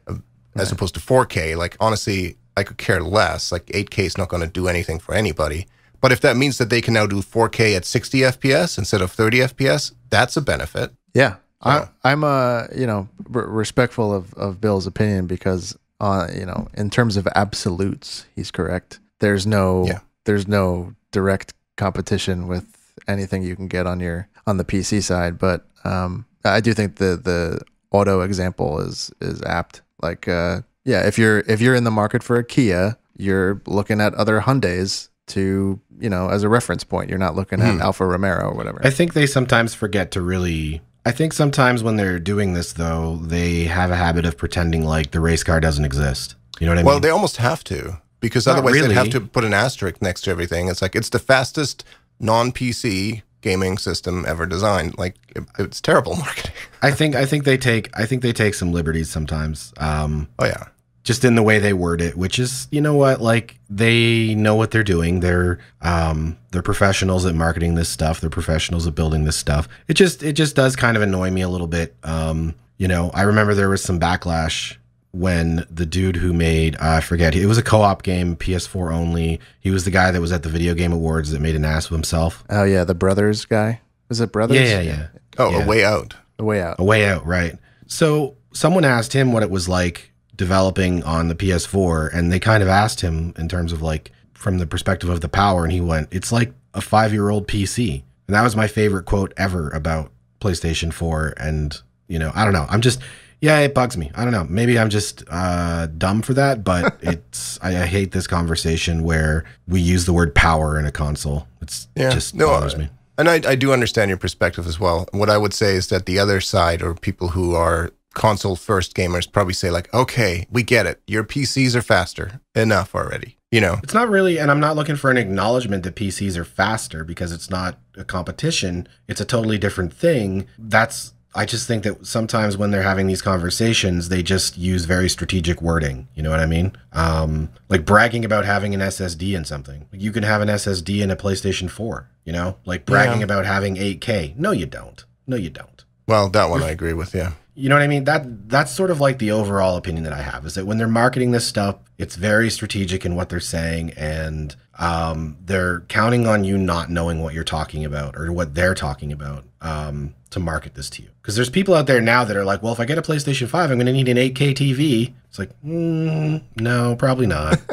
as opposed to 4K. Like honestly, I could care less. Like 8K is not going to do anything for anybody. But if that means that they can now do 4K at 60 FPS instead of 30 FPS, that's a benefit. Yeah. I, I'm uh you know r- respectful of, of Bill's opinion because uh you know in terms of absolutes he's correct. There's no Yeah. there's no direct competition with anything you can get on your on the PC side, but um I do think the the auto example is is apt. Like uh yeah, if you're if you're in the market for a Kia, you're looking at other Hyundais to you know as a reference point. You're not looking at Alfa Romero or whatever. I think they sometimes forget to really. I think sometimes when they're doing this, though, they have a habit of pretending like the race car doesn't exist. You know what I Well, mean? Well, they almost have to because Not otherwise really. they'd have to put an asterisk next to everything. It's like it's the fastest non-PC gaming system ever designed. Like it, it's terrible marketing. I think I think they take I think they take some liberties sometimes. Um, Oh yeah. Just in the way they word it, which is, you know what, like they know what they're doing. They're um they're professionals at marketing this stuff. They're professionals at building this stuff. It just it just does kind of annoy me a little bit. Um, you know, I remember there was some backlash when the dude who made uh, I forget it was a co-op game, PS4 only. He was the guy that was at the video game awards that made an ass of himself. Oh yeah, the brothers guy. Is it brothers? Yeah, yeah, yeah. Oh, Yeah. a way out. A way out. A way out, right? So someone asked him what it was like developing on the PS4, and they kind of asked him in terms of like from the perspective of the power, and he went, "It's like a five-year-old PC," and that was my favorite quote ever about PlayStation 4. And you know, I don't know, I'm just. Yeah, it bugs me. I don't know. Maybe I'm just uh, dumb for that, but it's. I, I hate this conversation where we use the word power in a console. It's Yeah. just No, bothers me. And I, I do understand your perspective as well. What I would say is that the other side, or people who are console first gamers, probably say like, "Okay, we get it. Your PCs are faster. Enough already." You know. It's not really, and I'm not looking for an acknowledgement that PCs are faster because it's not a competition. It's a totally different thing. That's, I just think that sometimes when they're having these conversations, they just use very strategic wording. You know what I mean? Um, like bragging about having an SSD in something. You can have an SSD in a PlayStation 4, you know? Like bragging Yeah. about having 8K. No, you don't. No, you don't. Well, that one I agree with. Yeah. You know what I mean? That that's sort of like the overall opinion that I have is that when they're marketing this stuff, it's very strategic in what they're saying, and um, they're counting on you not knowing what you're talking about or what they're talking about um, to market this to you. Because there's people out there now that are like, well, if I get a PlayStation Five, I'm going to need an 8K TV. It's like, mm, no, probably not.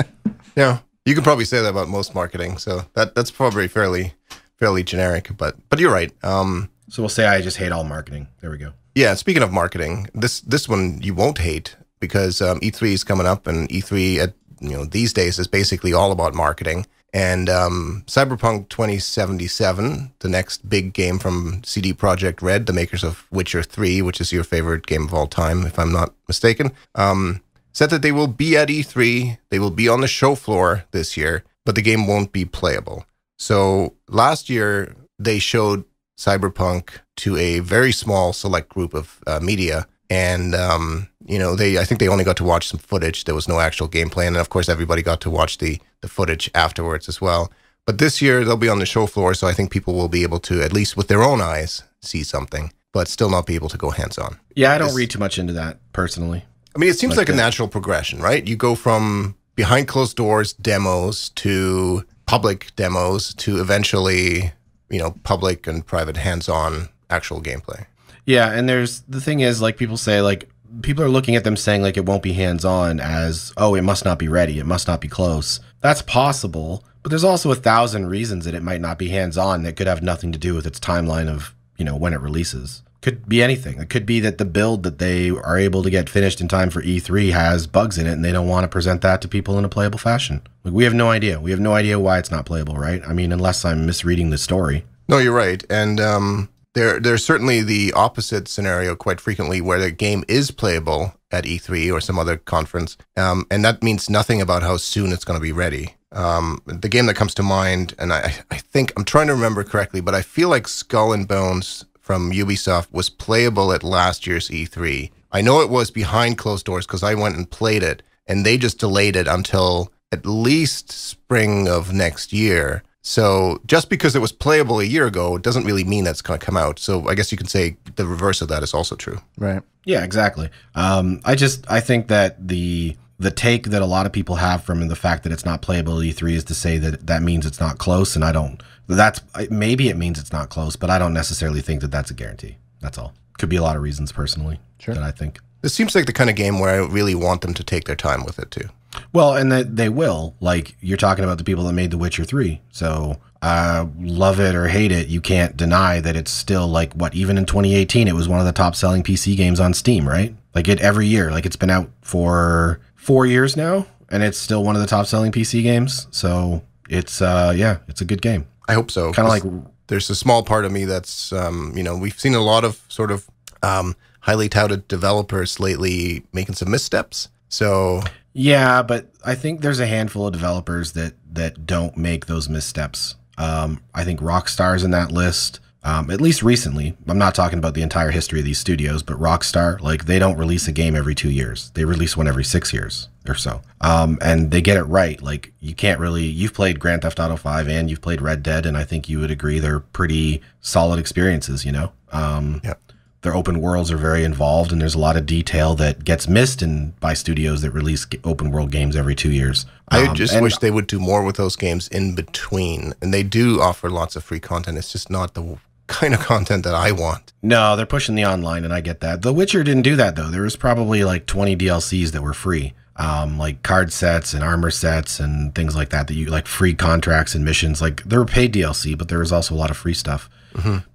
Yeah. You can probably say that about most marketing. So that that's probably fairly fairly generic. But but you're right. Um, so we'll say I just hate all marketing. There we go. Yeah, speaking of marketing, this this one you won't hate because um, E3 is coming up, and E3 at you know these days is basically all about marketing. And um, Cyberpunk 2077, the next big game from CD Projekt Red, the makers of Witcher 3, which is your favorite game of all time, if I'm not mistaken, um, said that they will be at E3, they will be on the show floor this year, but the game won't be playable. So last year they showed Cyberpunk to a very small select group of uh, media. And, um, you know, they, I think they only got to watch some footage. There was no actual gameplay. And of course, everybody got to watch the, the footage afterwards as well. But this year, they'll be on the show floor. So I think people will be able to, at least with their own eyes, see something, but still not be able to go hands on. Yeah, I don't This- read too much into that personally. I mean, it seems Like like, a natural progression, right? You go from behind closed doors demos to public demos to eventually, you know, public and private hands on actual gameplay. Yeah, and there's the thing is like people say like people are looking at them saying like it won't be hands on as oh it must not be ready, it must not be close. That's possible, but there's also a thousand reasons that it might not be hands on that could have nothing to do with its timeline of, you know, when it releases. Could be anything. It could be that the build that they are able to get finished in time for E3 has bugs in it and they don't want to present that to people in a playable fashion. Like we have no idea. We have no idea why it's not playable, right? I mean, unless I'm misreading the story. No, you're right. And um, there, there's certainly the opposite scenario quite frequently where the game is playable at E3 or some other conference. Um, and that means nothing about how soon it's going to be ready. Um, the game that comes to mind, and I, I think I'm trying to remember correctly, but I feel like Skull and Bones from Ubisoft was playable at last year's E3. I know it was behind closed doors because I went and played it, and they just delayed it until at least spring of next year. So just because it was playable a year ago, it doesn't really mean that's going to come out. So I guess you can say the reverse of that is also true. Right. Yeah, exactly. Um, I just I think that the the take that a lot of people have from the fact that it's not playable E3 is to say that that means it's not close, and I don't. That's maybe it means it's not close, but I don't necessarily think that that's a guarantee. That's all. Could be a lot of reasons personally Sure. that I think. This seems like the kind of game where I really want them to take their time with it too. Well, and that they will. Like you're talking about the people that made The Witcher 3. So, uh, love it or hate it, you can't deny that it's still like what even in 2018 it was one of the top selling PC games on Steam, right? Like it every year. Like it's been out for 4 years now and it's still one of the top selling PC games. So, it's uh yeah, it's a good game. I hope so. Kind of like there's a small part of me that's, um, you know, we've seen a lot of sort of um, highly touted developers lately making some missteps. So Yeah, but I think there's a handful of developers that that don't make those missteps. Um, I think Rockstar's in that list. Um, at least recently, I'm not talking about the entire history of these studios, but Rockstar, like they don't release a game every two years. They release one every six years or so. Um, and they get it right. Like you can't really, you've played Grand Theft Auto 5 and you've played Red Dead, and I think you would agree they're pretty solid experiences, you know? Um, Yeah. Their open worlds are very involved, and there's a lot of detail that gets missed in by studios that release open world games every two years. I Um, just and- wish they would do more with those games in between. And they do offer lots of free content. It's just not the kind of content that I want. No, they're pushing the online, and I get that. The Witcher didn't do that though. There was probably like 20 DLCs that were free, um, like card sets and armor sets and things like that. That you like free contracts and missions. Like there were paid DLC, but there was also a lot of free stuff.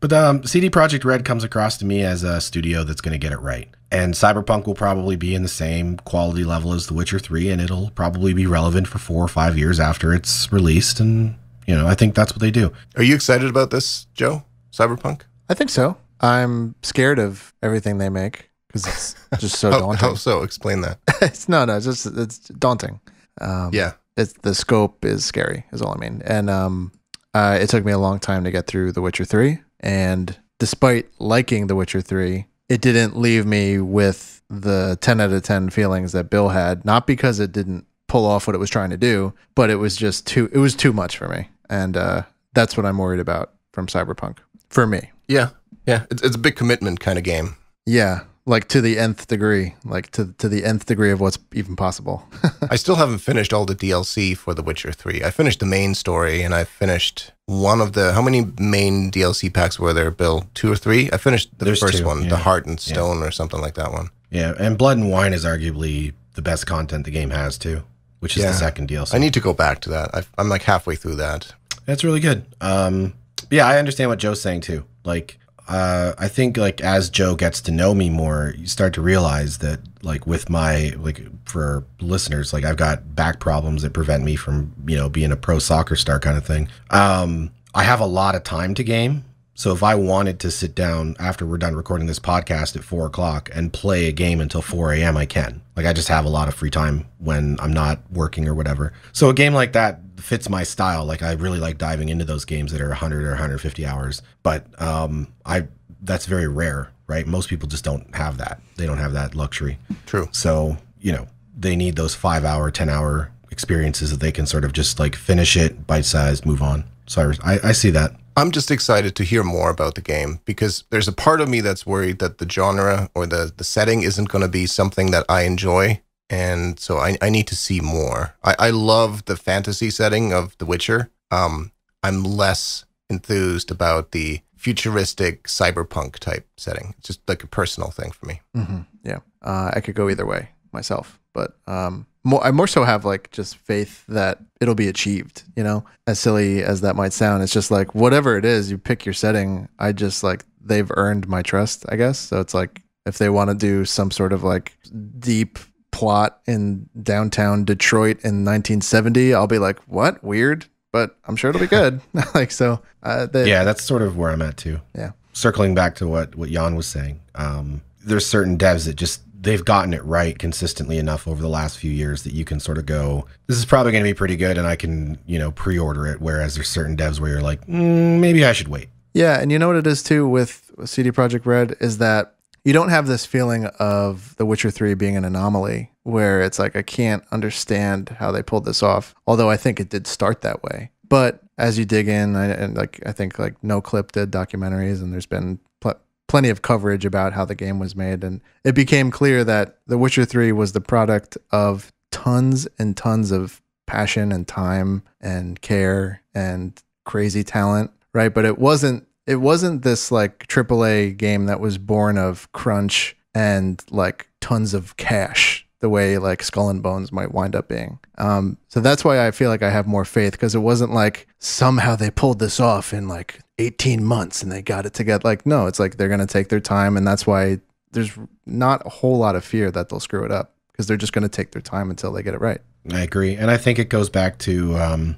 But um, CD Projekt Red comes across to me as a studio that's going to get it right. And Cyberpunk will probably be in the same quality level as The Witcher 3, and it'll probably be relevant for four or five years after it's released. And, you know, I think that's what they do. Are you excited about this, Joe? Cyberpunk? I think so. I'm scared of everything they make because it's just so How, daunting. how so? Explain that. it's no, no, it's just it's daunting. Um, Yeah. it's the scope is scary, is all I mean. And um, uh, it took me a long time to get through The Witcher Three, and despite liking The Witcher Three, it didn't leave me with the ten out of ten feelings that Bill had. Not because it didn't pull off what it was trying to do, but it was just too. It was too much for me, and uh, that's what I'm worried about from Cyberpunk for me. Yeah. Yeah. It's, it's a big commitment kind of game. Yeah, like to the nth degree, like to to the nth degree of what's even possible. I still haven't finished all the DLC for The Witcher 3. I finished the main story and I finished one of the. How many main DLC packs were there, Bill? Two or three? I finished the There's first two, one, yeah. the Heart and Stone or something like that one. Yeah, and Blood and Wine is arguably the best content the game has too, which is Yeah. the second DLC. I need to go back to that. i I'm like halfway through that. That's really good. Um, yeah, I understand what Joe's saying too. Like, uh, I think like as Joe gets to know me more, you start to realize that like with my like for listeners, like I've got back problems that prevent me from you know being a pro soccer star kind of thing. Um, I have a lot of time to game. So if I wanted to sit down after we're done recording this podcast at four o'clock and play a game until four a.m., I can. Like I just have a lot of free time when I'm not working or whatever. So a game like that fits my style. Like I really like diving into those games that are 100 or 150 hours. But um, I that's very rare, right? Most people just don't have that. They don't have that luxury. True. So you know they need those five hour, ten hour experiences that they can sort of just like finish it, bite sized, move on. So I, I, I see that. I'm just excited to hear more about the game because there's a part of me that's worried that the genre or the, the setting isn't going to be something that I enjoy. And so I, I need to see more. I, I love the fantasy setting of The Witcher. Um, I'm less enthused about the futuristic cyberpunk type setting. It's just like a personal thing for me. hmm Yeah, uh, I could go either way myself, but um, more I more so have like just faith that it'll be achieved. You know, as silly as that might sound, it's just like whatever it is, you pick your setting. I just like they've earned my trust, I guess. So it's like if they want to do some sort of like deep plot in downtown Detroit in 1970, I'll be like, what? Weird, but I'm sure it'll be good. like so, uh, they, Yeah, that's sort of where I'm at too. Yeah. Circling back to what what Jan was saying, um, there's certain devs that just they've gotten it right consistently enough over the last few years that you can sort of go, this is probably going to be pretty good, and I can you know pre-order it. Whereas there's certain devs where you're like, mm, maybe I should wait. Yeah, and you know what it is too with CD Projekt Red is that you don't have this feeling of The Witcher 3 being an anomaly where it's like I can't understand how they pulled this off. Although I think it did start that way. But as you dig in I, and like I think like Noclip did documentaries and there's been pl- plenty of coverage about how the game was made and it became clear that The Witcher 3 was the product of tons and tons of passion and time and care and crazy talent right but it wasn't it wasn't this like AAA game that was born of crunch and like tons of cash the way like Skull and Bones might wind up being. Um, so that's why I feel like I have more faith because it wasn't like somehow they pulled this off in like 18 months and they got it together. Like, no, it's like they're going to take their time. And that's why there's not a whole lot of fear that they'll screw it up because they're just going to take their time until they get it right. I agree, and I think it goes back to um,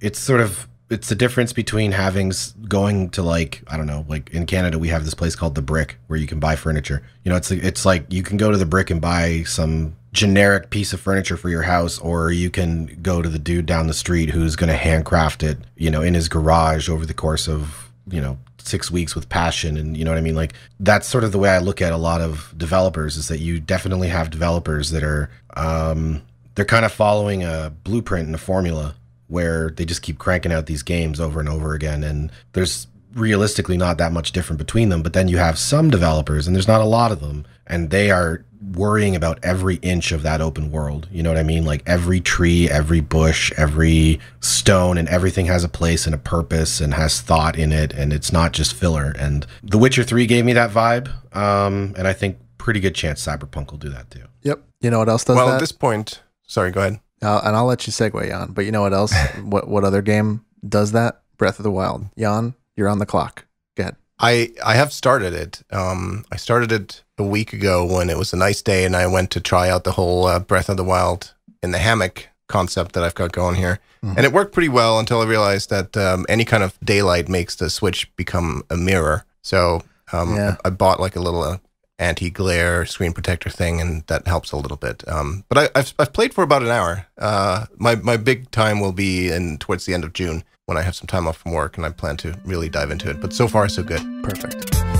it's sort of it's the difference between having going to like I don't know, like in Canada we have this place called the Brick where you can buy furniture. You know, it's it's like you can go to the Brick and buy some generic piece of furniture for your house, or you can go to the dude down the street who's going to handcraft it, you know, in his garage over the course of, you know, six weeks with passion. And you know what I mean? Like that's sort of the way I look at a lot of developers is that you definitely have developers that are, um, they're kind of following a blueprint and a formula where they just keep cranking out these games over and over again. And there's realistically not that much different between them. But then you have some developers, and there's not a lot of them, and they are worrying about every inch of that open world. You know what I mean? Like every tree, every bush, every stone, and everything has a place and a purpose and has thought in it, and it's not just filler. And The Witcher 3 gave me that vibe, um, and I think pretty good chance Cyberpunk will do that too. Yep. You know what else does that? well, that? at this point, sorry, go ahead. Uh, and I'll let you segue, Jan. But you know what else? what what other game does that? Breath of the Wild. Jan, you're on the clock. Go ahead. I I have started it. Um, I started it a week ago when it was a nice day, and I went to try out the whole uh, Breath of the Wild in the hammock concept that I've got going here, Mhm. and it worked pretty well until I realized that um, any kind of daylight makes the Switch become a mirror. So um, Yeah. I, I bought like a little uh, anti-glare screen protector thing, and that helps a little bit. Um, but I, I've I've played for about an hour. Uh, my my big time will be in towards the end of June when I have some time off from work, and I plan to really dive into it. But so far, so good. Perfect.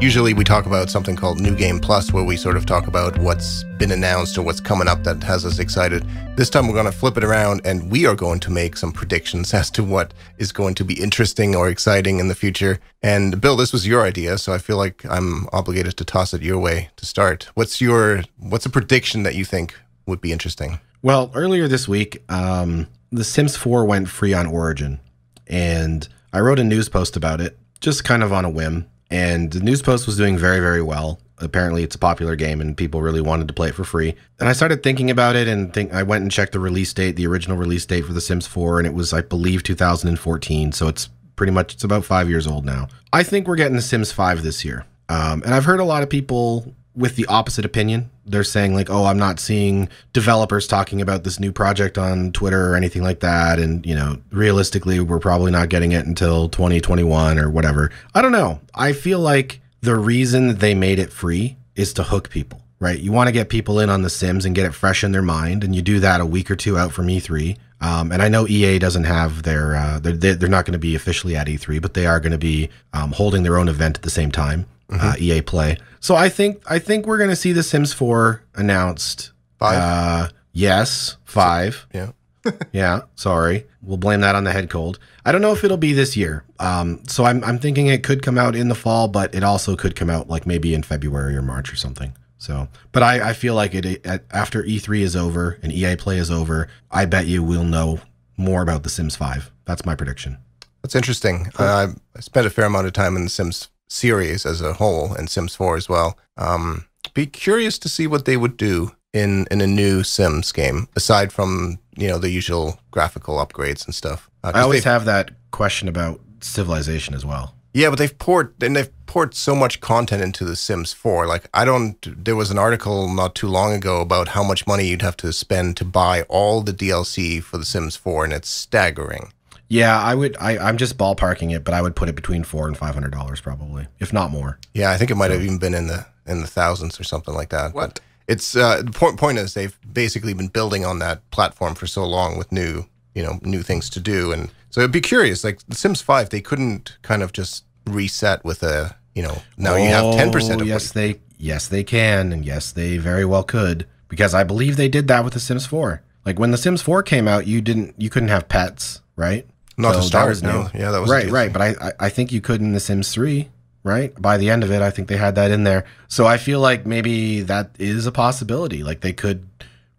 Usually, we talk about something called New Game Plus, where we sort of talk about what's been announced or what's coming up that has us excited. This time, we're going to flip it around and we are going to make some predictions as to what is going to be interesting or exciting in the future. And Bill, this was your idea, so I feel like I'm obligated to toss it your way to start. What's your what's a prediction that you think would be interesting? Well, earlier this week, um, The Sims 4 went free on Origin, and I wrote a news post about it, just kind of on a whim. And the news post was doing very, very well. Apparently, it's a popular game, and people really wanted to play it for free. And I started thinking about it, and think I went and checked the release date, the original release date for The Sims 4, and it was, I believe, 2014. So it's pretty much it's about five years old now. I think we're getting The Sims 5 this year, um, and I've heard a lot of people with the opposite opinion. They're saying like, "Oh, I'm not seeing developers talking about this new project on Twitter or anything like that." And you know, realistically, we're probably not getting it until 2021 or whatever. I don't know. I feel like the reason they made it free is to hook people, right? You want to get people in on The Sims and get it fresh in their mind, and you do that a week or two out from E3. Um, and I know EA doesn't have their, uh, they're, they're not going to be officially at E3, but they are going to be um, holding their own event at the same time, uh, EA Play. So I think I think we're going to see The Sims 4 announced. Five? Uh, yes, five. Yeah. yeah, sorry. We'll blame that on the head cold. I don't know if it'll be this year. Um, so I'm, I'm thinking it could come out in the fall, but it also could come out like maybe in February or March or something. So, but I, I feel like it, it after E3 is over and EA Play is over, I bet you we'll know more about The Sims 5. That's my prediction. That's interesting. Uh, I spent a fair amount of time in the Sims series as a whole, and Sims 4 as well. Um, be curious to see what they would do in in a new Sims game, aside from you know the usual graphical upgrades and stuff. Uh, I always have that question about civilization as well. yeah, but they've poured and they've poured so much content into the Sims 4. Like I don't. There was an article not too long ago about how much money you'd have to spend to buy all the DLC for the Sims 4, and it's staggering. Yeah, I would. I, I'm just ballparking it, but I would put it between four and five hundred dollars probably, if not more. Yeah, I think it might have even been in the in the thousands or something like that. What? It's uh, the point. Point is, they've basically been building on that platform for so long with new, you know, new things to do, and so it'd be curious. Like The Sims Five, they couldn't kind of just reset with a, you know, now you have ten percent. Oh, Yes, they. Yes, they can, and yes, they very well could, because I believe they did that with The Sims 4. Like when The Sims 4 came out, you didn't, you couldn't have pets, right? Not to So start was with, no. Yeah, that was right, right. But I, I, I think you could in The Sims 3, right? By the end of it, I think they had that in there. So I feel like maybe that is a possibility. Like they could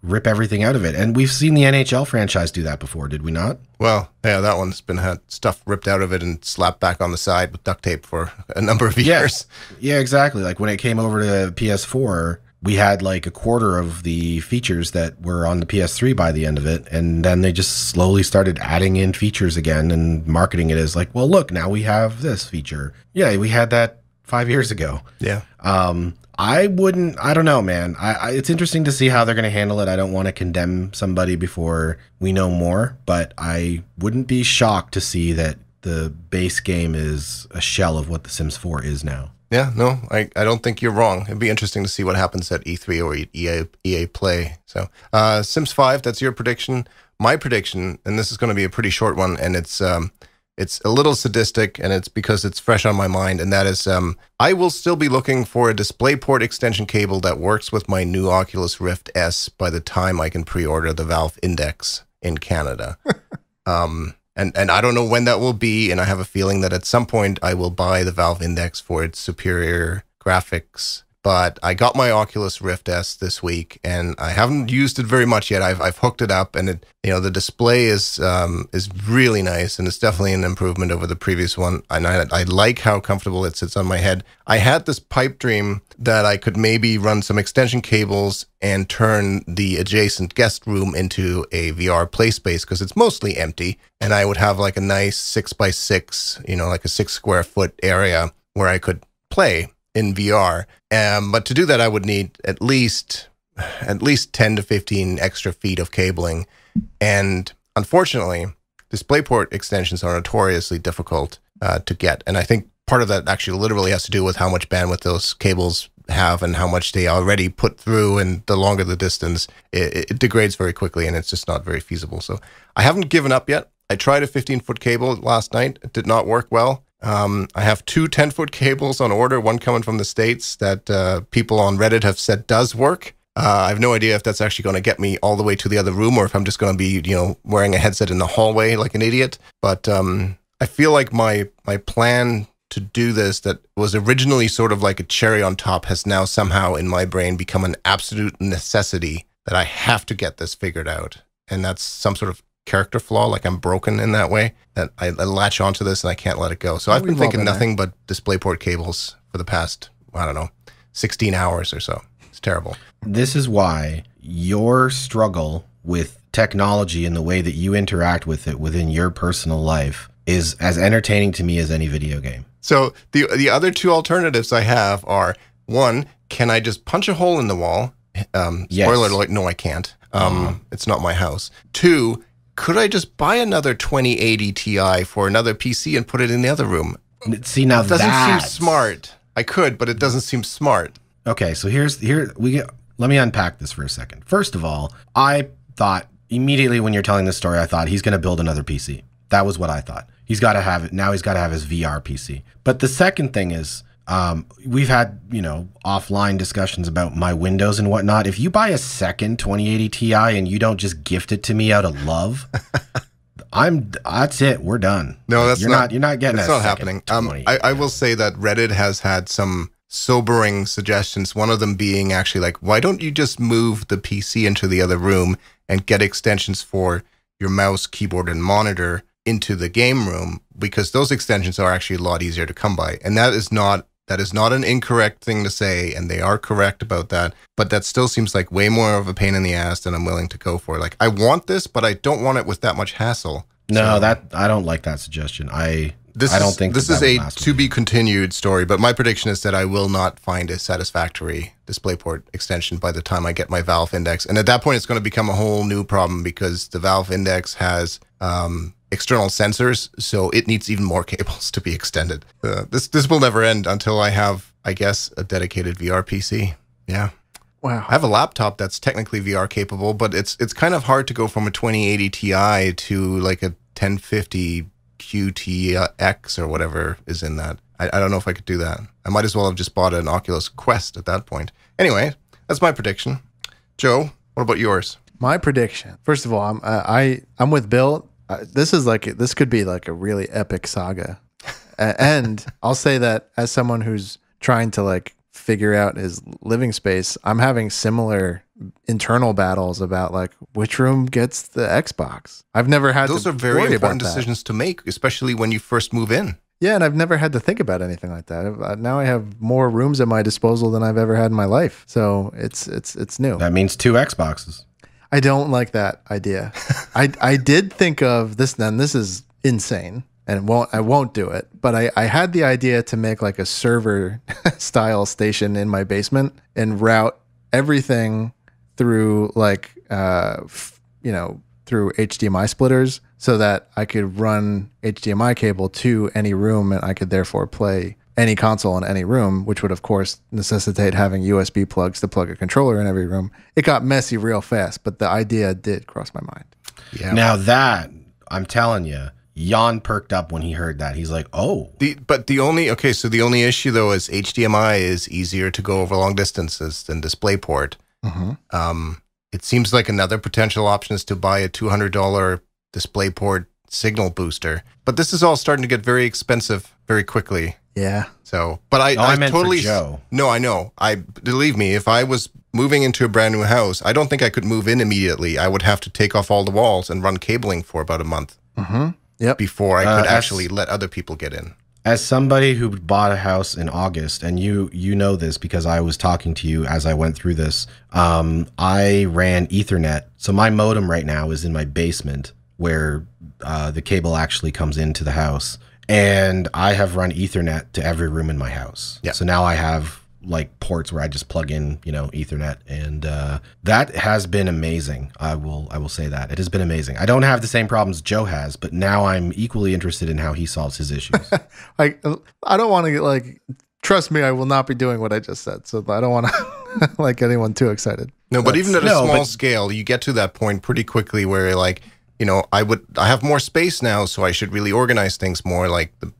rip everything out of it, and we've seen the NHL franchise do that before, did we not? Well, yeah, that one's been had stuff ripped out of it and slapped back on the side with duct tape for a number of years. Yeah, exactly. Like when it came over to PS4, we had like a quarter of the features that were on the PS3 by the end of it. And then they just slowly started adding in features again and marketing it as like, well, look, now we have this feature. Yeah, we had that five years ago. Yeah. Um, I wouldn't. I don't know, man. I, I it's interesting to see how they're going to handle it. I don't want to condemn somebody before we know more, but I wouldn't be shocked to see that the base game is a shell of what The Sims 4 is now. Yeah, no, I, I don't think you're wrong. It'd be interesting to see what happens at E3 or EA, EA Play. So, uh, Sims 5, that's your prediction. My prediction, and this is going to be a pretty short one, and it's um, it's a little sadistic, and it's because it's fresh on my mind, and that is um, I will still be looking for a DisplayPort extension cable that works with my new Oculus Rift S by the time I can pre-order the Valve Index in Canada. um, and and I don't know when that will be, and I have a feeling that at some point I will buy the Valve Index for its superior graphics. But I got my Oculus Rift S this week, and I haven't used it very much yet. I've I've hooked it up, and it you know the display is um, is really nice, and it's definitely an improvement over the previous one. And I I like how comfortable it sits on my head. I had this pipe dream that I could maybe run some extension cables and turn the adjacent guest room into a VR play space because it's mostly empty. And I would have like a nice six by six, you know, like a six square foot area where I could play in VR. Um, but to do that, I would need at least at least 10 to 15 extra feet of cabling. And unfortunately, DisplayPort extensions are notoriously difficult uh, to get. And I think part of that actually literally has to do with how much bandwidth those cables have and how much they already put through and the longer the distance it, it, degrades very quickly and it's just not very feasible so i haven't given up yet i tried a 15 foot cable last night it did not work well um, i have two 10 foot cables on order one coming from the states that uh, people on reddit have said does work uh, I have no idea if that's actually going to get me all the way to the other room or if I'm just going to be, you know, wearing a headset in the hallway like an idiot. But um, I feel like my my plan to do this that was originally sort of like a cherry on top has now somehow in my brain become an absolute necessity that I have to get this figured out. And that's some sort of character flaw, like I'm broken in that way, that I, I latch onto this and I can't let it go. So I've been thinking nothing but DisplayPort cables for the past, I don't know, 16 hours or so. It's terrible. This is why your struggle with technology and the way that you interact with it within your personal life is as entertaining to me as any video game. So the the other two alternatives I have are one, can I just punch a hole in the wall? Um, yes. Spoiler alert: No, I can't. Um, uh-huh. It's not my house. Two, could I just buy another 2080 Ti for another PC and put it in the other room? See now that doesn't that's... seem smart. I could, but it doesn't seem smart. Okay, so here's here we get. Let me unpack this for a second. First of all, I thought immediately when you're telling this story, I thought he's going to build another PC. That was what I thought. He's got to have it now. He's got to have his VR PC. But the second thing is, um, we've had you know offline discussions about my Windows and whatnot. If you buy a second 2080 Ti and you don't just gift it to me out of love, I'm that's it. We're done. No, that's you're not, not. You're not getting. That's not happening. Um, I, I will say that Reddit has had some sobering suggestions. One of them being actually like, why don't you just move the PC into the other room and get extensions for your mouse, keyboard, and monitor into the game room because those extensions are actually a lot easier to come by. And that is not that is not an incorrect thing to say, and they are correct about that. But that still seems like way more of a pain in the ass than I'm willing to go for. Like I want this, but I don't want it with that much hassle. No, so, that I don't like that suggestion. I this I don't think this is a to be continued story. But my prediction is that I will not find a satisfactory DisplayPort extension by the time I get my Valve Index, and at that point, it's going to become a whole new problem because the Valve Index has um, external sensors, so it needs even more cables to be extended. Uh, this this will never end until I have, I guess, a dedicated VR PC. Yeah. Wow. I have a laptop that's technically VR capable, but it's it's kind of hard to go from a 2080 Ti to like a 1050 GTX or whatever is in that. I, I don't know if I could do that. I might as well have just bought an Oculus Quest at that point. Anyway, that's my prediction. Joe, what about yours? My prediction. First of all, I'm I I'm with Bill uh, this is like this could be like a really epic saga, and I'll say that as someone who's trying to like figure out his living space, I'm having similar internal battles about like which room gets the Xbox. I've never had those are very important decisions to make, especially when you first move in. Yeah, and I've never had to think about anything like that. Uh, now I have more rooms at my disposal than I've ever had in my life. So it's it's it's new. That means two Xboxes. I don't like that idea. I I did think of this. Then this is insane, and won't I won't do it. But I I had the idea to make like a server style station in my basement and route everything through like uh f- you know through HDMI splitters so that I could run HDMI cable to any room and I could therefore play any console in any room, which would of course necessitate having USB plugs to plug a controller in every room. It got messy real fast, but the idea did cross my mind. Yeah. Now that I'm telling you, Jan perked up when he heard that. He's like, "Oh, The, but the only okay, so the only issue though is HDMI is easier to go over long distances than DisplayPort. Mm-hmm. Um, it seems like another potential option is to buy a two hundred dollar DisplayPort signal booster, but this is all starting to get very expensive very quickly. Yeah. So, but I, Oh, I I, meant for totally Joe. no, I know. I believe me. If I was moving into a brand new house, I don't think I could move in immediately. I would have to take off all the walls and run cabling for about a month Mm-hmm. Yep. before I Uh, could that's- actually let other people get in. as somebody who bought a house in August, and you you know this because I was talking to you as I went through this. Um, I ran Ethernet, so my modem right now is in my basement where uh, the cable actually comes into the house, and I have run Ethernet to every room in my house. Yeah. So now I have like ports where I just plug in, you know, Ethernet, and uh, that has been amazing. I will I will say that it has been amazing. I don't have the same problems Joe has, but now I'm equally interested in how he solves his issues. I I don't want to get like. Trust me, I will not be doing what I just said. So I don't want to like anyone too excited. No, but even at a No, small but- scale, you get to that point pretty quickly where like, you know, I would I have more space now, so I should really organize things more like the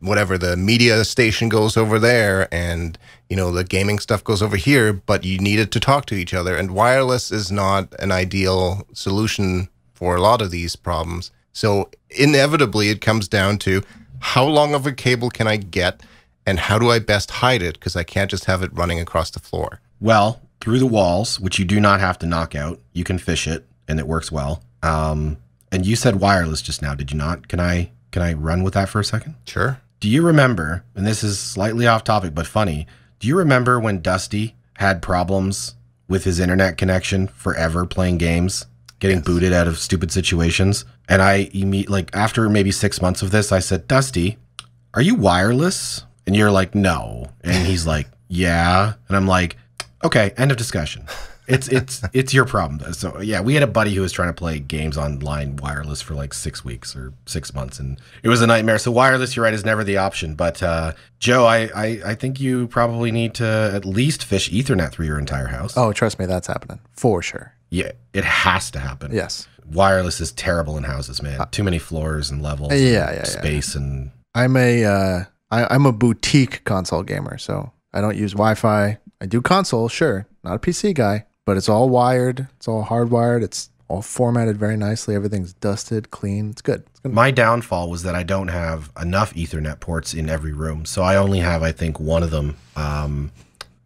whatever the media station goes over there and you know the gaming stuff goes over here, but you needed to talk to each other and wireless is not an ideal solution for a lot of these problems. So inevitably it comes down to how long of a cable can I get and how do I best hide it because I can't just have it running across the floor. Well, through the walls, which you do not have to knock out, you can fish it, and it works well. Um, and you said wireless just now, did you not? Can I can I run with that for a second? Sure. Do you remember? And this is slightly off topic, but funny. Do you remember when Dusty had problems with his internet connection forever playing games, getting Yes. booted out of stupid situations? And I imme- like after maybe six months of this, I said, Dusty, are you wireless? And you're like, no. And he's like, yeah. And I'm like, okay, end of discussion. It's it's it's your problem. So yeah, we had a buddy who was trying to play games online wireless for like six weeks or six months, and it was a nightmare. So wireless, you're right, is never the option. But uh, Joe, I, I I think you probably need to at least fish Ethernet through your entire house. Oh, trust me, that's happening for sure. yeah, it has to happen. Yes. wireless is terrible in houses, man. Too many floors and levels. and Uh, yeah, yeah, yeah. space and I'm a uh, I, I'm a boutique console gamer, so I don't use Wi-Fi. I do console, sure, not a PC guy, but it's all wired. It's all hardwired. It's all formatted very nicely. Everything's dusted, clean. It's good. It's good. My downfall was that I don't have enough Ethernet ports in every room, so I only have, I think, one of them. Um,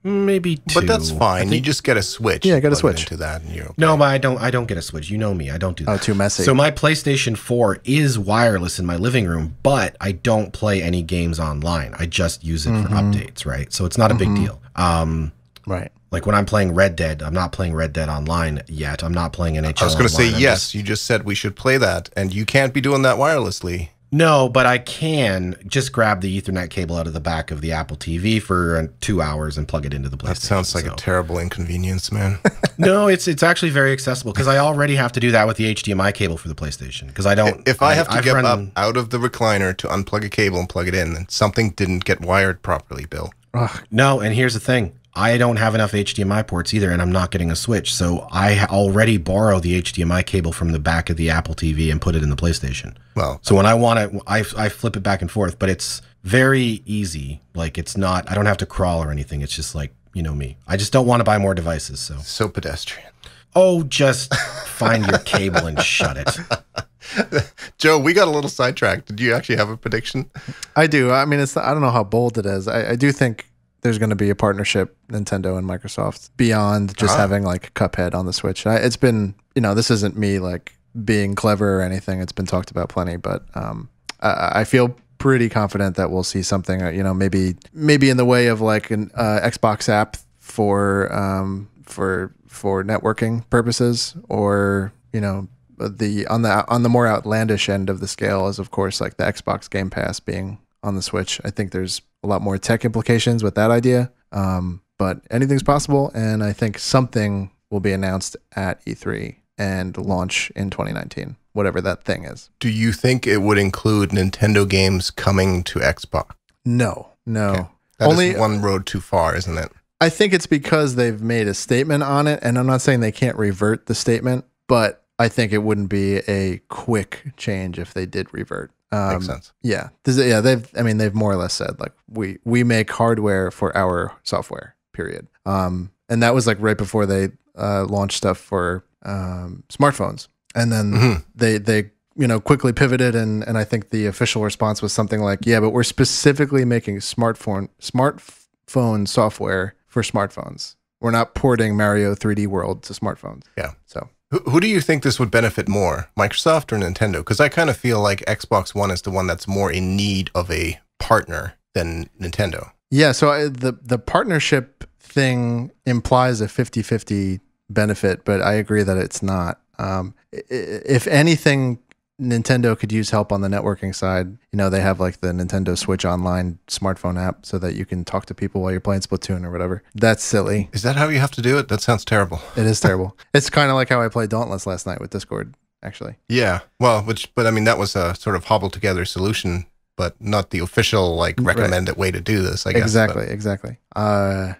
maybe two. But that's I fine. You just get a switch. Yeah, get a plug switch. to that, and you're okay. no, but I don't. I don't get a switch. You know me. I don't do that. Oh, too messy. So my PlayStation 4 is wireless in my living room, but I don't play any games online. I just use it Mm-hmm. for updates, right? So it's not a big deal. Um, right. like when I'm playing Red Dead, I'm not playing Red Dead online yet. I'm not playing NHL. I was going to say. I'm yes. just- You just said we should play that, and you can't be doing that wirelessly. No, but I can just grab the Ethernet cable out of the back of the Apple TV for uh, two hours and plug it into the PlayStation. That sounds like so. a terrible inconvenience, man. no, it's it's actually very accessible because I already have to do that with the HDMI cable for the PlayStation because I don't. if I have to I've get run- up out of the recliner to unplug a cable and plug it in, then something didn't get wired properly, Bill. Ugh, No, and here's the thing. I don't have enough HDMI ports either, and I'm not getting a switch. So I already borrow the HDMI cable from the back of the Apple TV and put it in the PlayStation. Well, So when I want it, I, I flip it back and forth, but it's very easy. Like it's not, I don't have to crawl or anything. It's just like, you know me. I just don't want to buy more devices. So, so pedestrian. oh, just find your cable and shut it. Joe, we got a little sidetracked. Did you actually have a prediction? I do. I mean, it's I don't know how bold it is. I, I do think there's going to be a partnership, Nintendo and Microsoft, beyond just Ah. having like Cuphead on the Switch. I, it's been, you know, this isn't me like being clever or anything. It's been talked about plenty, but um, I, I feel pretty confident that we'll see something. uh, You know, maybe maybe in the way of like an uh, Xbox app for um, for for networking purposes, or you know, the on the on the more outlandish end of the scale is of course like the Xbox Game Pass being on the Switch. I think there's a lot more tech implications with that idea. Um, but anything's possible, and I think something will be announced at E3 and launch in 2019, whatever that thing is. Do you think it would include Nintendo games coming to Xbox? No, No. Okay. Only one road too far, isn't it? I think it's because they've made a statement on it, and I'm not saying they can't revert the statement, but I think it wouldn't be a quick change if they did revert. Um, Makes sense. Yeah, This is- yeah. They've, I mean, they've more or less said like we we make hardware for our software. Period. Um, and that was like right before they uh, launched stuff for um, smartphones, and then Mhm. they they you know quickly pivoted, and and I think the official response was something like, yeah, but we're specifically making smartphone smartphone software for smartphones. We're not porting Mario 3D World to smartphones. Yeah. So Who, do you think this would benefit more, Microsoft or Nintendo? Because I kind of feel like Xbox One is the one that's more in need of a partner than Nintendo. Yeah, so I, the the partnership thing implies a 50-50 benefit, but I agree that it's not. Um, if anything, Nintendo could use help on the networking side. You know, they have like the Nintendo Switch Online smartphone app, so that you can talk to people while you're playing Splatoon or whatever. That's silly. Is that how you have to do it? That sounds terrible. It is terrible. it's kind of like how I played Dauntless last night with Discord. Actually, Yeah. Well, which, but I mean, that was a sort of hobbled together solution, but not the official, like, Right. recommended way to do this, I guess. exactly, exactly. Uh,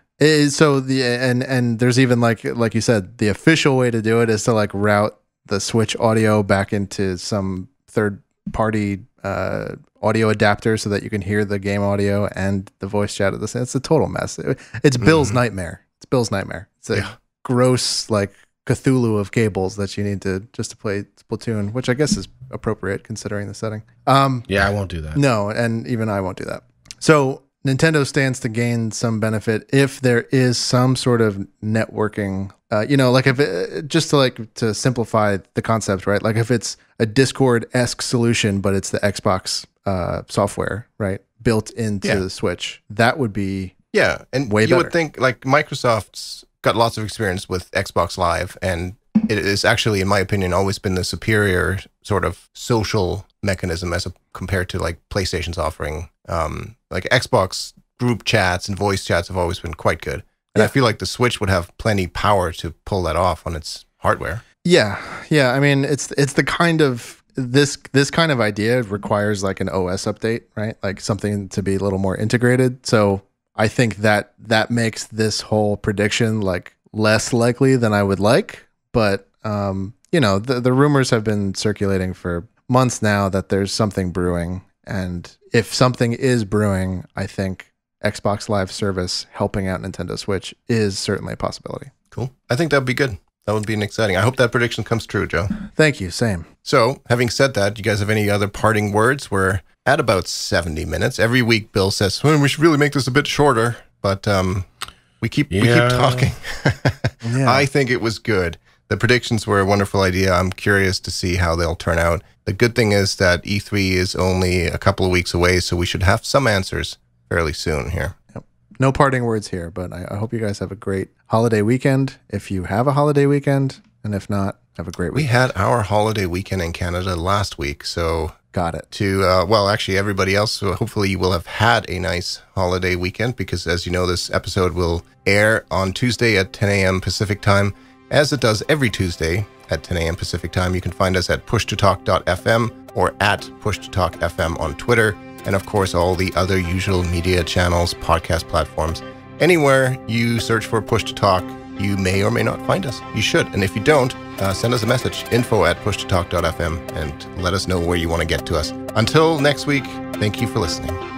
so the and and there's even like like you said, the official way to do it is to like route the Switch audio back into some third party uh, audio adapter so that you can hear the game audio and the voice chat at the same. It's a total mess. It- it's Bill's Mhm. nightmare. It's Bill's nightmare. It's a Yeah. gross like Cthulhu of cables that you need to just to play Splatoon, which I guess is appropriate considering the setting. Um, Yeah, I won't do that. no, and even I won't do that. So Nintendo stands to gain some benefit if there is some sort of networking. Uh, you know, like if it, just to like to simplify the concept, right? Like if it's a Discord esque solution, but it's the Xbox uh, software, right, built into Yeah. the Switch, that would be Yeah, and Way you better. would think like Microsoft's got lots of experience with Xbox Live, and it is actually, in my opinion, always been the superior sort of social mechanism as a, compared to like PlayStation's offering. Um, like Xbox group chats and voice chats have always been quite good, and I feel like the Switch would have plenty power to pull that off on its hardware. Yeah, yeah. I mean, it's it's the kind of this this kind of idea requires like an OS update, right? Like something to be a little more integrated. So I think that that makes this whole prediction like less likely than I would like. But um, you know, the the rumors have been circulating for months now that there's something brewing, and if something is brewing, I think Xbox Live service helping out Nintendo Switch is certainly a possibility. Cool. I think that would be good. That would be an exciting. I hope that prediction comes true, Joe. Thank you. Same. So, having said that, you guys have any other parting words? We're at about 70 minutes. Every week, Bill says, well, we should really make this a bit shorter, but um, we keep we keep talking. Yeah. I think it was good. The predictions were a wonderful idea. I'm curious to see how they'll turn out. The good thing is that E3 is only a couple of weeks away, so we should have some answers fairly soon here. no parting words here, but I, I hope you guys have a great holiday weekend. If you have a holiday weekend, and if not, have a great We had our holiday weekend in Canada last week, so Got it. to uh, well actually everybody else so hopefully you will have had a nice holiday weekend because as you know this episode will air on tuesday at 10 a.m pacific time as it does every tuesday at 10 a.m pacific time you can find us at pushtotalk.fm or at pushtotalkfm on twitter and of course all the other usual media channels podcast platforms. Anywhere you search for push to talk you may or may not find us. You should. And if you don't uh, send us a message info at pushtotalk.fm and let us know where you want to get to us. Until next week thank you for listening